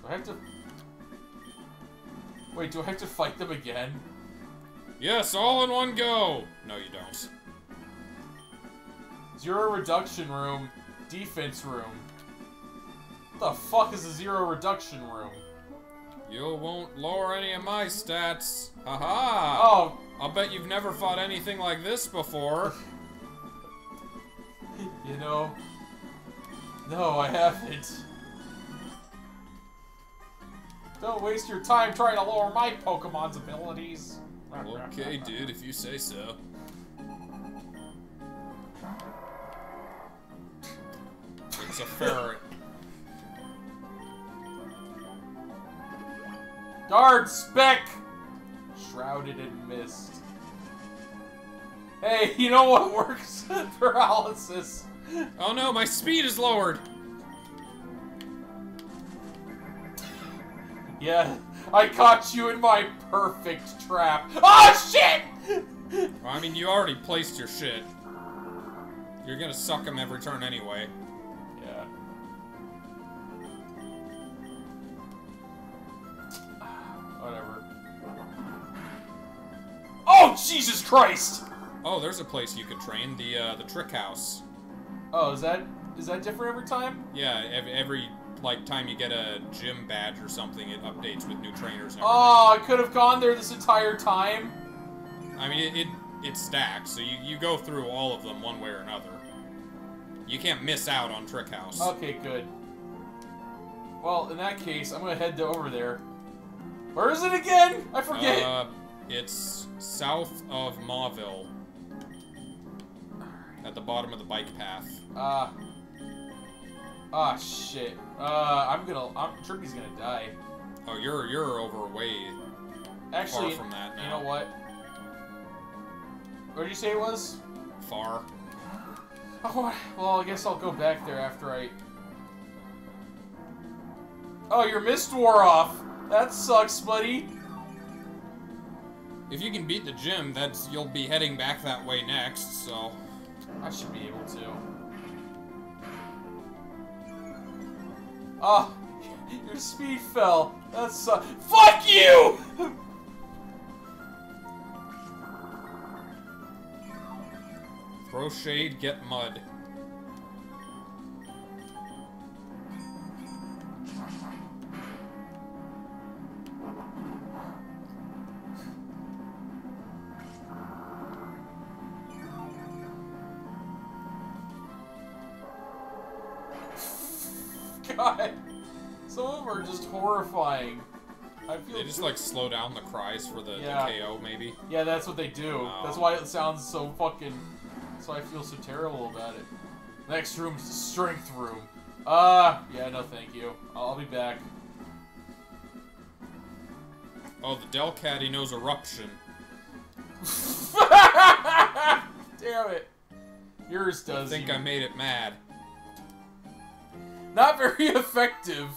Do I have to... Wait, do I have to fight them again?
Yes, all in one go! No, you don't.
Zero reduction room, defense room. What the fuck is a zero reduction room?
You won't lower any of my stats. Haha!
Oh,
I'll bet you've never fought anything like this before.
you know... No, I haven't. Don't waste your time trying to lower my Pokemon's abilities.
okay, dude, if you say so. It's a ferret.
Guard spec! Shrouded in mist. Hey, you know what works? Paralysis.
Oh no, my speed is lowered!
Yeah, I caught you in my perfect trap. Oh shit!
Well, I mean, you already placed your shit. You're gonna suck him every turn anyway.
Jesus Christ!
Oh, there's a place you could train, the uh, the trick house.
Oh, is that is that different every time?
Yeah, every, every like time you get a gym badge or something, it updates with new trainers and.
Oh, I could have gone there this entire time.
I mean, it, it it stacks, so you, you go through all of them one way or another. You can't miss out on Trick House.
Okay, good. Well, in that case, I'm gonna head to over there. Where is it again? I forget.
Uh, it's south of Mauville. At the bottom of the bike path.
Ah. Ah, shit. Uh, I'm gonna. I'm, Trippy's gonna die.
Oh, you're you're over way
Actually,
far from that now.
you know what? What did you say it was?
Far.
Oh, well, I guess I'll go back there after I. Oh, your mist wore off. That sucks, buddy.
If you can beat the gym, that's you'll be heading back that way next. So
I should be able to. Oh, your speed fell. That's fuck you.
throw shade, get mud.
God, some of them are just horrifying. I feel
They just like slow down the cries for the,
Yeah.
the KO, maybe.
Yeah, that's what they do.
Oh.
That's why it sounds so fucking. That's why I feel so terrible about it. Next room is the strength room. Uh, yeah, no, thank you. I'll, be back.
Oh, the Delcat, he knows eruption.
Damn it. Yours does.
I think
you.
I made it mad.
Not very effective.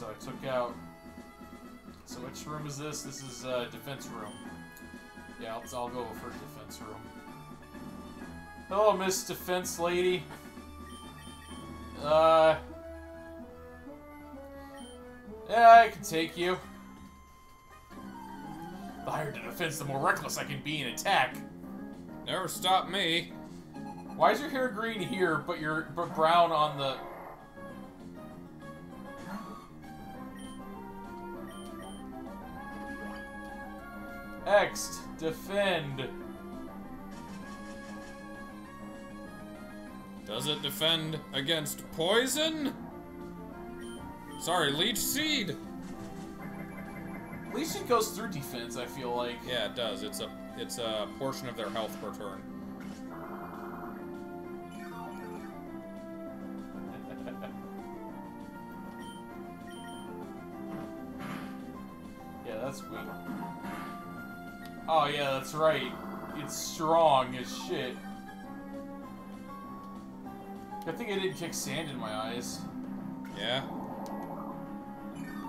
So I took out. So which room is this? This is uh, defense room. Yeah, I'll, I'll go for defense room. Hello, Miss Defense Lady. Uh. Yeah, I can take you. The higher the defense, the more reckless I can be in attack.
Never stop me.
Why is your hair green here, but you're but brown on the? Next, defend.
Does it defend against poison? Sorry, leech seed.
Leech seed goes through defense. I feel like.
Yeah, it does. It's a it's a portion of their health per turn.
Yeah, that's weak. Oh yeah, that's right. It's strong as shit. Good thing I didn't kick sand in my eyes.
Yeah.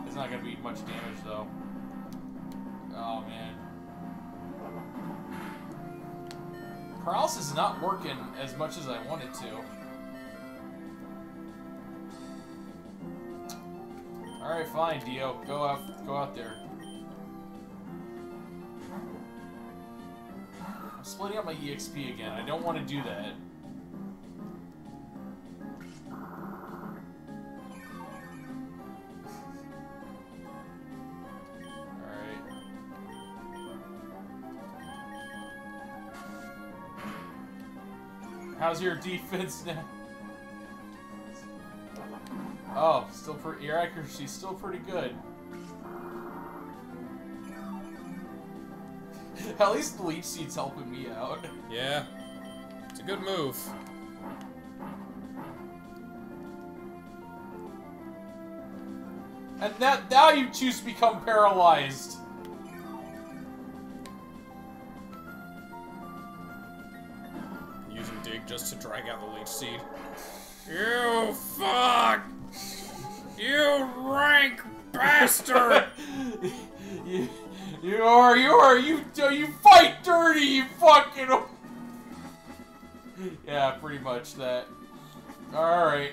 It's not gonna be much damage though. Oh man. Paralysis is not working as much as I want it to. Alright, fine, Dio. Go out go out there. Splitting up my EXP again. I don't want to do that. Alright. How's your defense now? Oh, still pretty. Your accuracy's still pretty good. At least the leech seed's helping me out.
Yeah. It's a good move.
And that now you choose to become paralyzed.
Using dig just to drag out the leech seed.
Pretty much that. All right.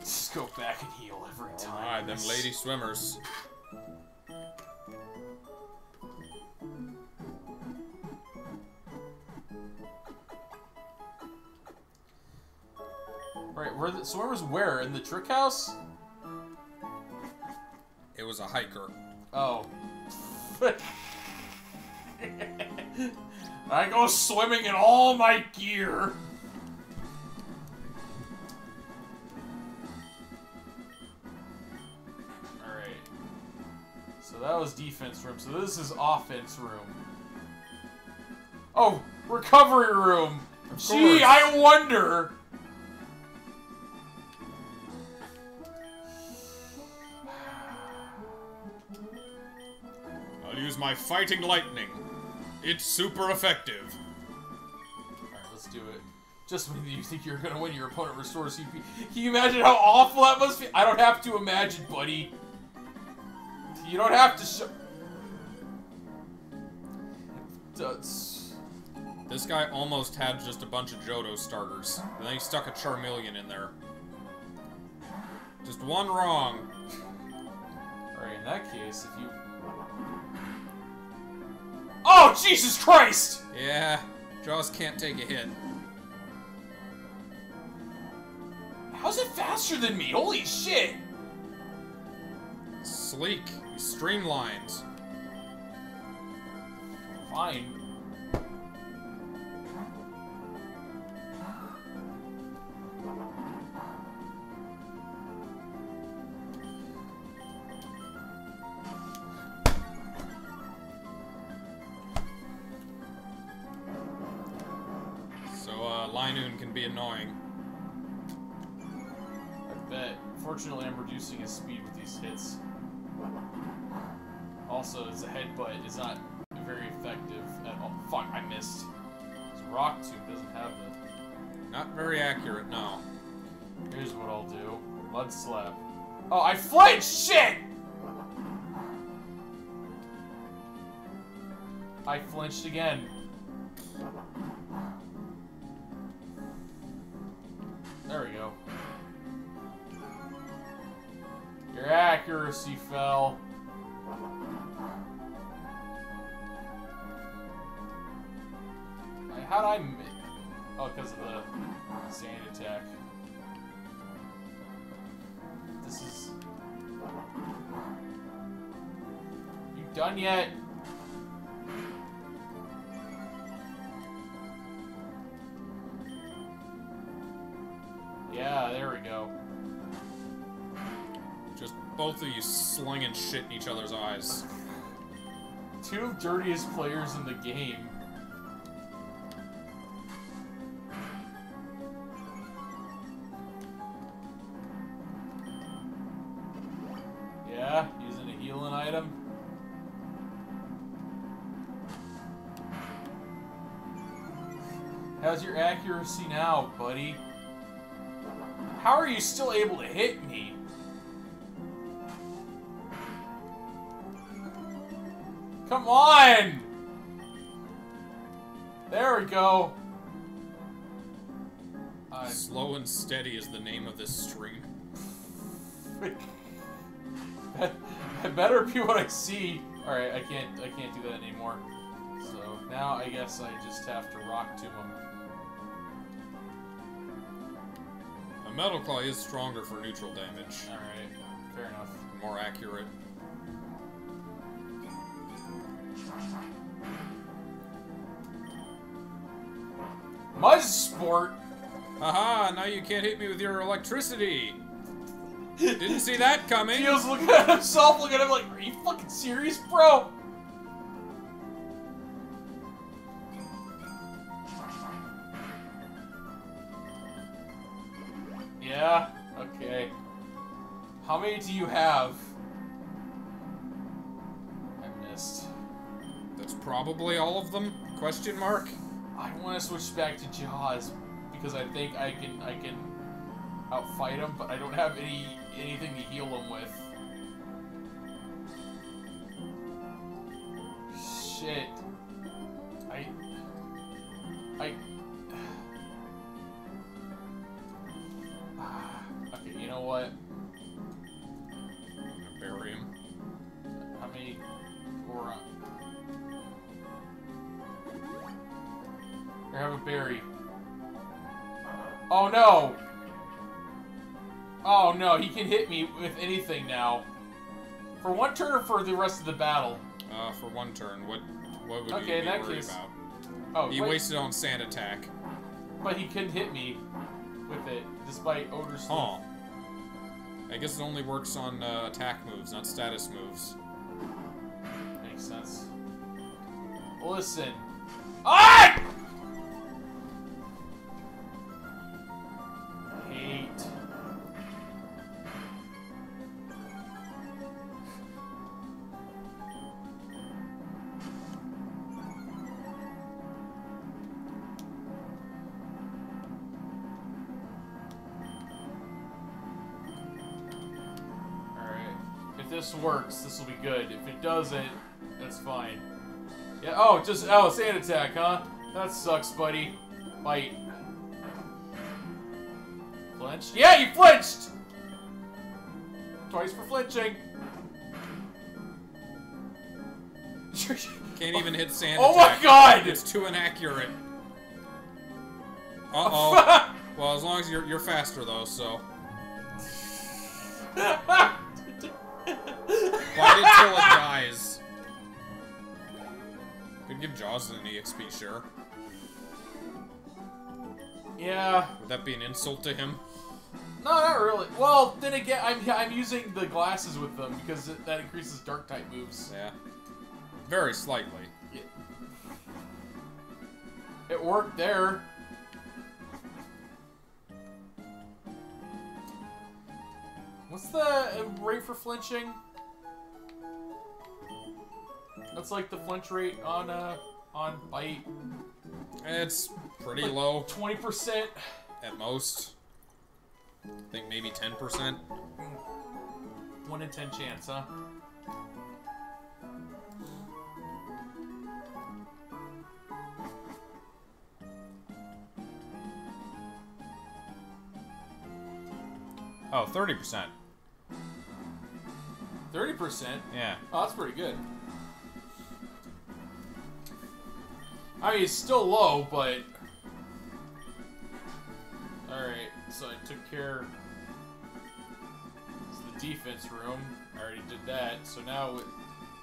Just go back and heal every time.
Alright, them lady swimmers.
Right, where the swimmers where in the trick house?
It was a hiker.
Oh. I go swimming in all my gear. Alright. So that was defense room. So this is offense room. Oh, recovery room. Gee. I wonder.
I'll use my fighting lightning. It's super effective.
Alright, let's do it. Just when you think you're gonna win, your opponent restores CP. Can you imagine how awful that must be? I don't have to imagine, buddy. You don't have to show. That's.
This guy almost had just a bunch of Johto starters. And then he stuck a Charmeleon in there. Just one wrong.
Alright, in that case, if you. Oh, Jesus Christ!
Yeah, Jaws can't take a hit.
How's it faster than me? Holy shit!
Sleek. Streamlined.
Fine. Hits. Also, his headbutt is not very effective at all. Fuck, I missed. Rock Tomb doesn't have the.
Not very accurate, no.
Here's what I'll do. Mud slap. Oh, I flinched! Shit! I flinched again. Accuracy fell. How'd I mi- Oh, because of the sand attack. This is... You done yet?
Both of you slinging shit in each other's eyes.
Two dirtiest players in the game. Yeah, using a healing item. How's your accuracy now, buddy? How are you still able to hit me? Come on! There we go. I
Slow and steady is the name of this stream.
that, that better be what I see. All right, I can't I can't do that anymore. So now I guess I just have to Rock Tomb him.
A Metal Claw is stronger for neutral damage.
All right, fair enough.
More accurate.
Mud sport.
Aha! Now you can't hit me with your electricity! Didn't see that coming!
He was looking at himself, looking at him like, are you fucking serious, bro? Yeah, okay. How many do you have?
Probably all of them? Question mark?
I want to switch back to Jaws because I think I can I can outfight him, but I don't have any anything to heal him with. Shit. I I Okay, you know what? Berry. Oh no! Oh no, he can hit me with anything now. For one turn or for the rest of the battle?
Uh, for one turn, what what would
Okay,
you be worried
case-
about?
Oh,
He wasted on sand attack.
but he couldn't hit me with it, despite Odor Sleuth.
Huh. I guess it only works on uh, attack moves, not status moves.
Makes sense. Listen. Ah! If this works, this will be good. If it doesn't, that's fine. Yeah, oh, just, oh, sand attack, huh? That sucks, buddy. Bite. Flinched? Yeah, you flinched! Twice for flinching.
Can't even hit sand
Oh my god!
It's too inaccurate. Uh-oh. well, as long as you're, you're faster, though, so... It till it dies. Could give Jaws an EXP, sure.
yeah.
Would that be an insult to him?
No, not really. Well, then again, I'm, I'm using the glasses with them because it, that increases dark type moves.
Yeah. Very slightly.
It worked there. What's the uh, rate for flinching? That's like the flinch rate on uh on bite.
It's pretty low
20%.
at most. I think maybe 10%.
1 in 10 chance, huh?
Oh, 30%.
30%?
Yeah.
Oh, that's pretty good. I mean, it's still low, but... Alright, so I took care... It's the defense room. I already did that, so now...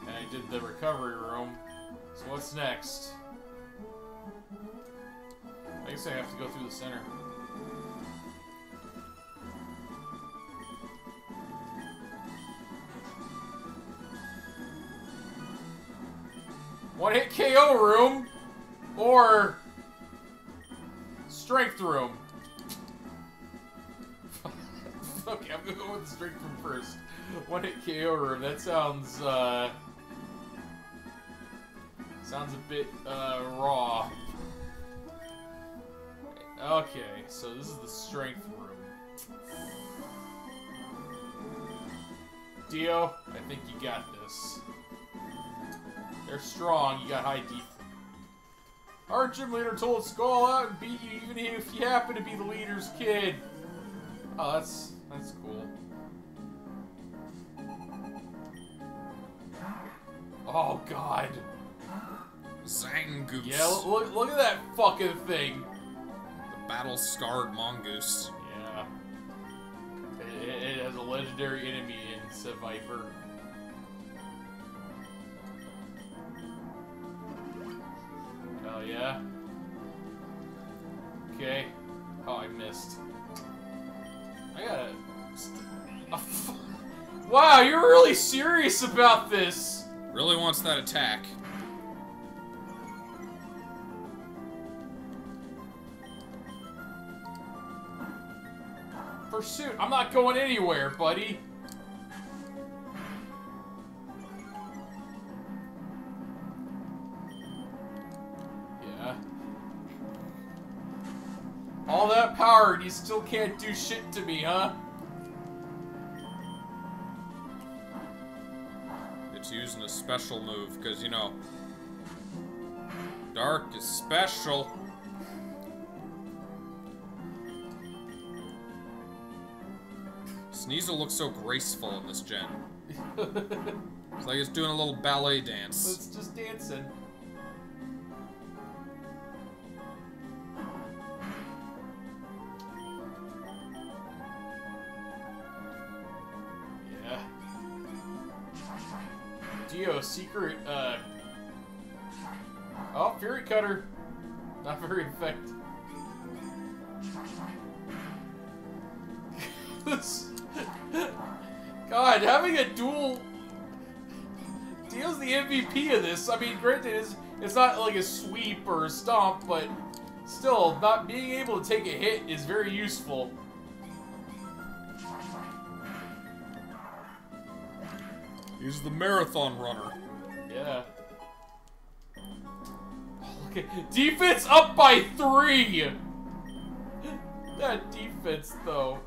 And I did the recovery room. So what's next? I guess I have to go through the center. One hit KO room or strength room. Okay, I'm gonna go with the strength room first. One hit KO room. That sounds uh sounds a bit uh raw. Okay, so this is the strength room. Dio, I think you got this. They're strong. You got high defense. Our gym leader told all out and beat you, even if you happen to be the leader's kid. Oh, that's that's cool. Oh God.
Zangoose.
Yeah, look, look at that fucking thing.
The battle scarred mongoose.
Yeah. It, it has a legendary enemy Seviper. Oh yeah. Okay. Oh, I missed. I gotta. Oh, wow, you're really serious about this.
Really wants that attack.
Pursuit. I'm not going anywhere, buddy. All that power and you still can't do shit to me, huh?
It's using a special move, because, you know, Dark is special. Sneasel looks so graceful in this gen. It's like it's doing a little ballet dance.
It's just dancing. Dio, secret, uh... Oh, Fury Cutter. Not very effective. God, having a dual Dio's the MVP of this. I mean, granted, it's, it's not like a sweep or a stomp, but still, not being able to take a hit is very useful.
He's the marathon runner.
Yeah. Look at defense up by three. That defense, though.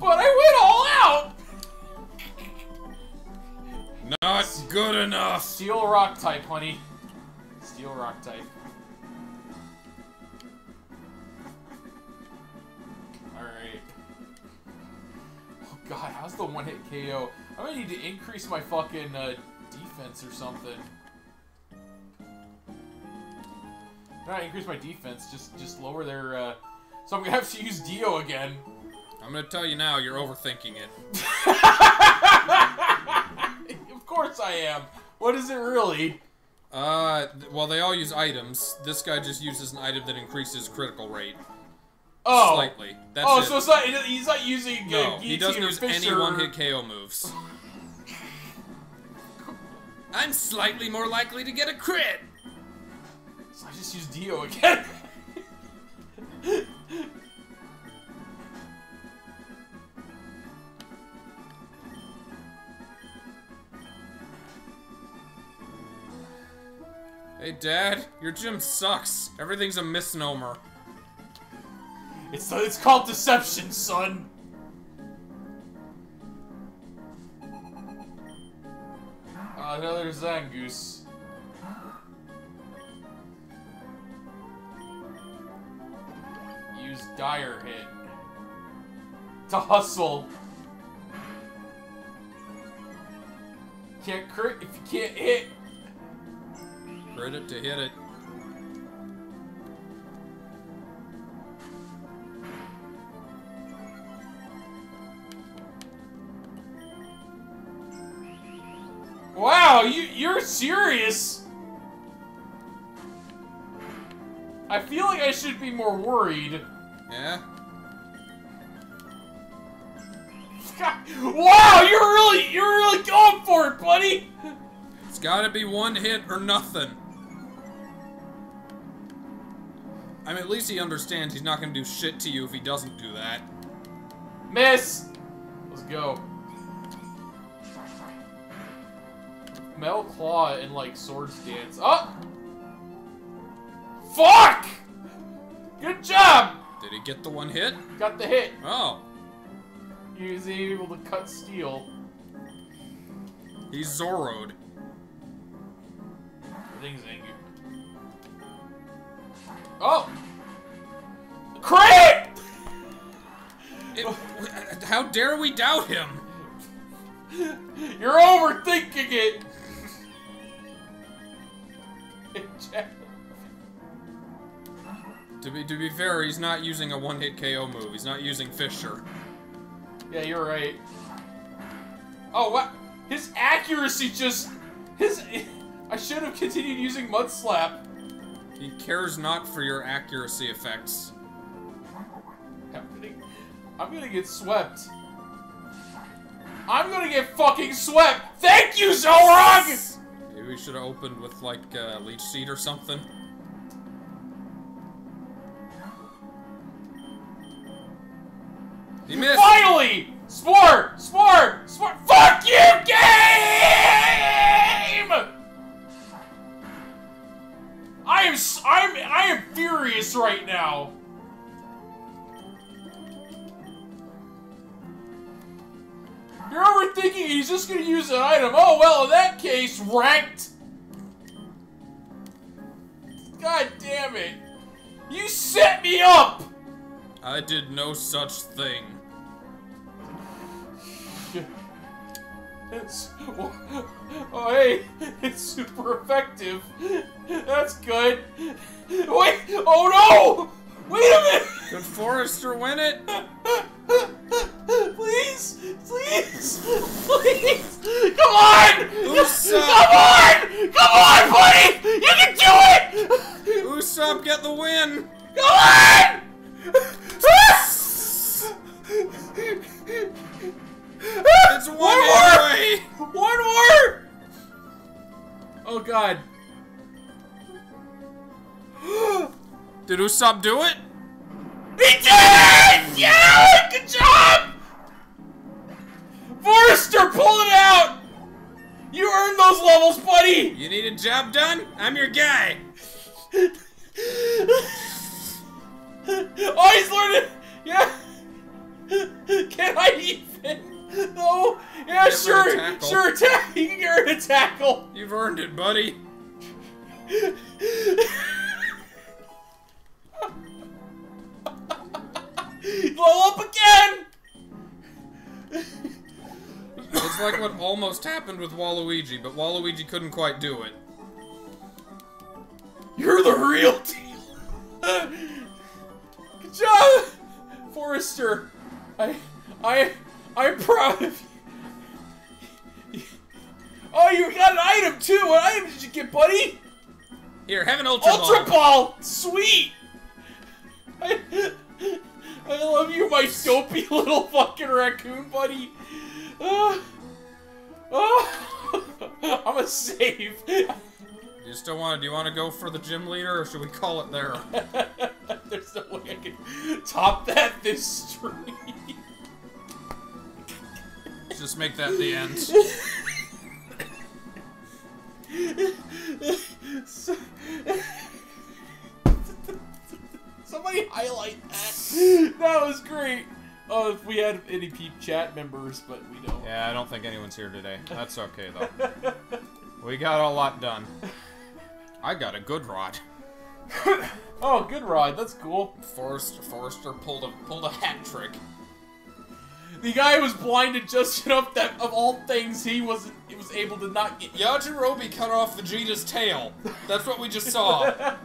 But I went all out.
Not good enough.
Steel rock type, honey. Steel rock type. Alright. Oh god, how's the one hit KO? I'm gonna need to increase my fucking uh, defense or something. Not increase my defense, just just lower their uh so I'm gonna have to use Dio again.
I'm gonna tell you now, you're overthinking it.
of course I am. What is it really?
Uh, well, they all use items. This guy just uses an item that increases critical rate
Oh.
slightly. That's
oh,
it.
so it's not, he's not using
no,
uh,
he doesn't use
fish
any one-hit KO moves. I'm slightly more likely to get a crit.
So I just use Dio again.
Hey, Dad, your gym sucks. Everything's a misnomer.
It's it's called deception, son. Uh, another Zangoose. Use dire hit to hustle. Can't crit if you can't hit.
Credit to hit it.
Wow, you you're serious? I feel like I should be more worried.
Yeah?
wow, you're really you're really going for it, buddy.
It's gotta be one hit or nothing. I mean, at least he understands he's not gonna do shit to you if he doesn't do that.
Miss. Let's go. Metal Claw and like Swords Dance. Oh! Fuck! Good job!
Did he get the one hit?
Got the hit.
Oh,
He was able to cut steel.
he's Zoro'd.
Everything's angry. Oh! Crit!
It, how dare we doubt him?
You're overthinking it!
To be to be fair, he's not using a one-hit KO move. He's not using Fissure.
yeah, you're right. Oh, what? His accuracy just... His... I should have continued using Mud Slap.
He cares not for your accuracy effects.
I'm gonna, I'm gonna get swept. I'm gonna get fucking swept! Thank you, Xelrog!
Maybe we should have opened with like uh, Leech Seed or something. He missed.
Finally! Spore! Spore! Spore! Fuck you, game! I am I'm, I am furious right now. You're overthinking. He's just gonna use an item. Oh well, in that case, ranked. God damn it! You set me up.
I did no such thing.
It's, oh, hey, it's super effective. That's good. Wait, oh no! Wait a minute!
Could Forrester win it?
Please, please, please! Come on!
Usopp!
Come on! Come on, buddy! You can do it!
Usopp get the win!
Come on!
It's one
One more! One more! Oh god.
Did Usopp do it?
He did! Yeah! Good job! Forrester, pull it out! You earned those levels, buddy!
You need a job done? I'm your guy!
oh, he's learning! Yeah! Can I even? No! Yeah,
Give
sure! Sure, attack! You can get rid of tackle!
You've earned it, buddy.
Blow up again!
It's like what almost happened with Waluigi, but Waluigi couldn't quite do it.
You're the real deal. Good job, Forrester. I, I, I'm proud of you. Oh, you got an item too. What item did you get, buddy?
Here, have an Ultra,
Ultra
Ball.
Ultra Ball. Sweet. I, I love you, my dopey little fucking raccoon, buddy. Uh, oh, I'm a save.
You still want? To, do you want to go for the gym leader, or should we call it there?
There's no way I can top that this stream.
Just make that the end.
So- Somebody highlight that. That was great. Oh, if we had any peep chat members, but we don't.
Yeah, I don't think anyone's here today. That's okay though. We got a lot done.
I got a good rod.
Oh, good ride. That's cool.
Forrester, Forrester pulled a pulled a hat trick.
The guy was blinded just enough that, of all things, he was he was able to not get.
Yajirobe cut off Vegeta's tail. That's what we just saw.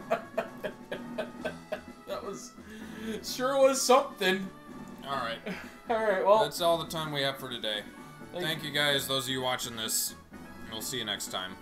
Sure was something.
All right,
All right. Well,
that's all the time we have for today.
Thank-
Thank you guys, those of you watching this. We'll see you next time.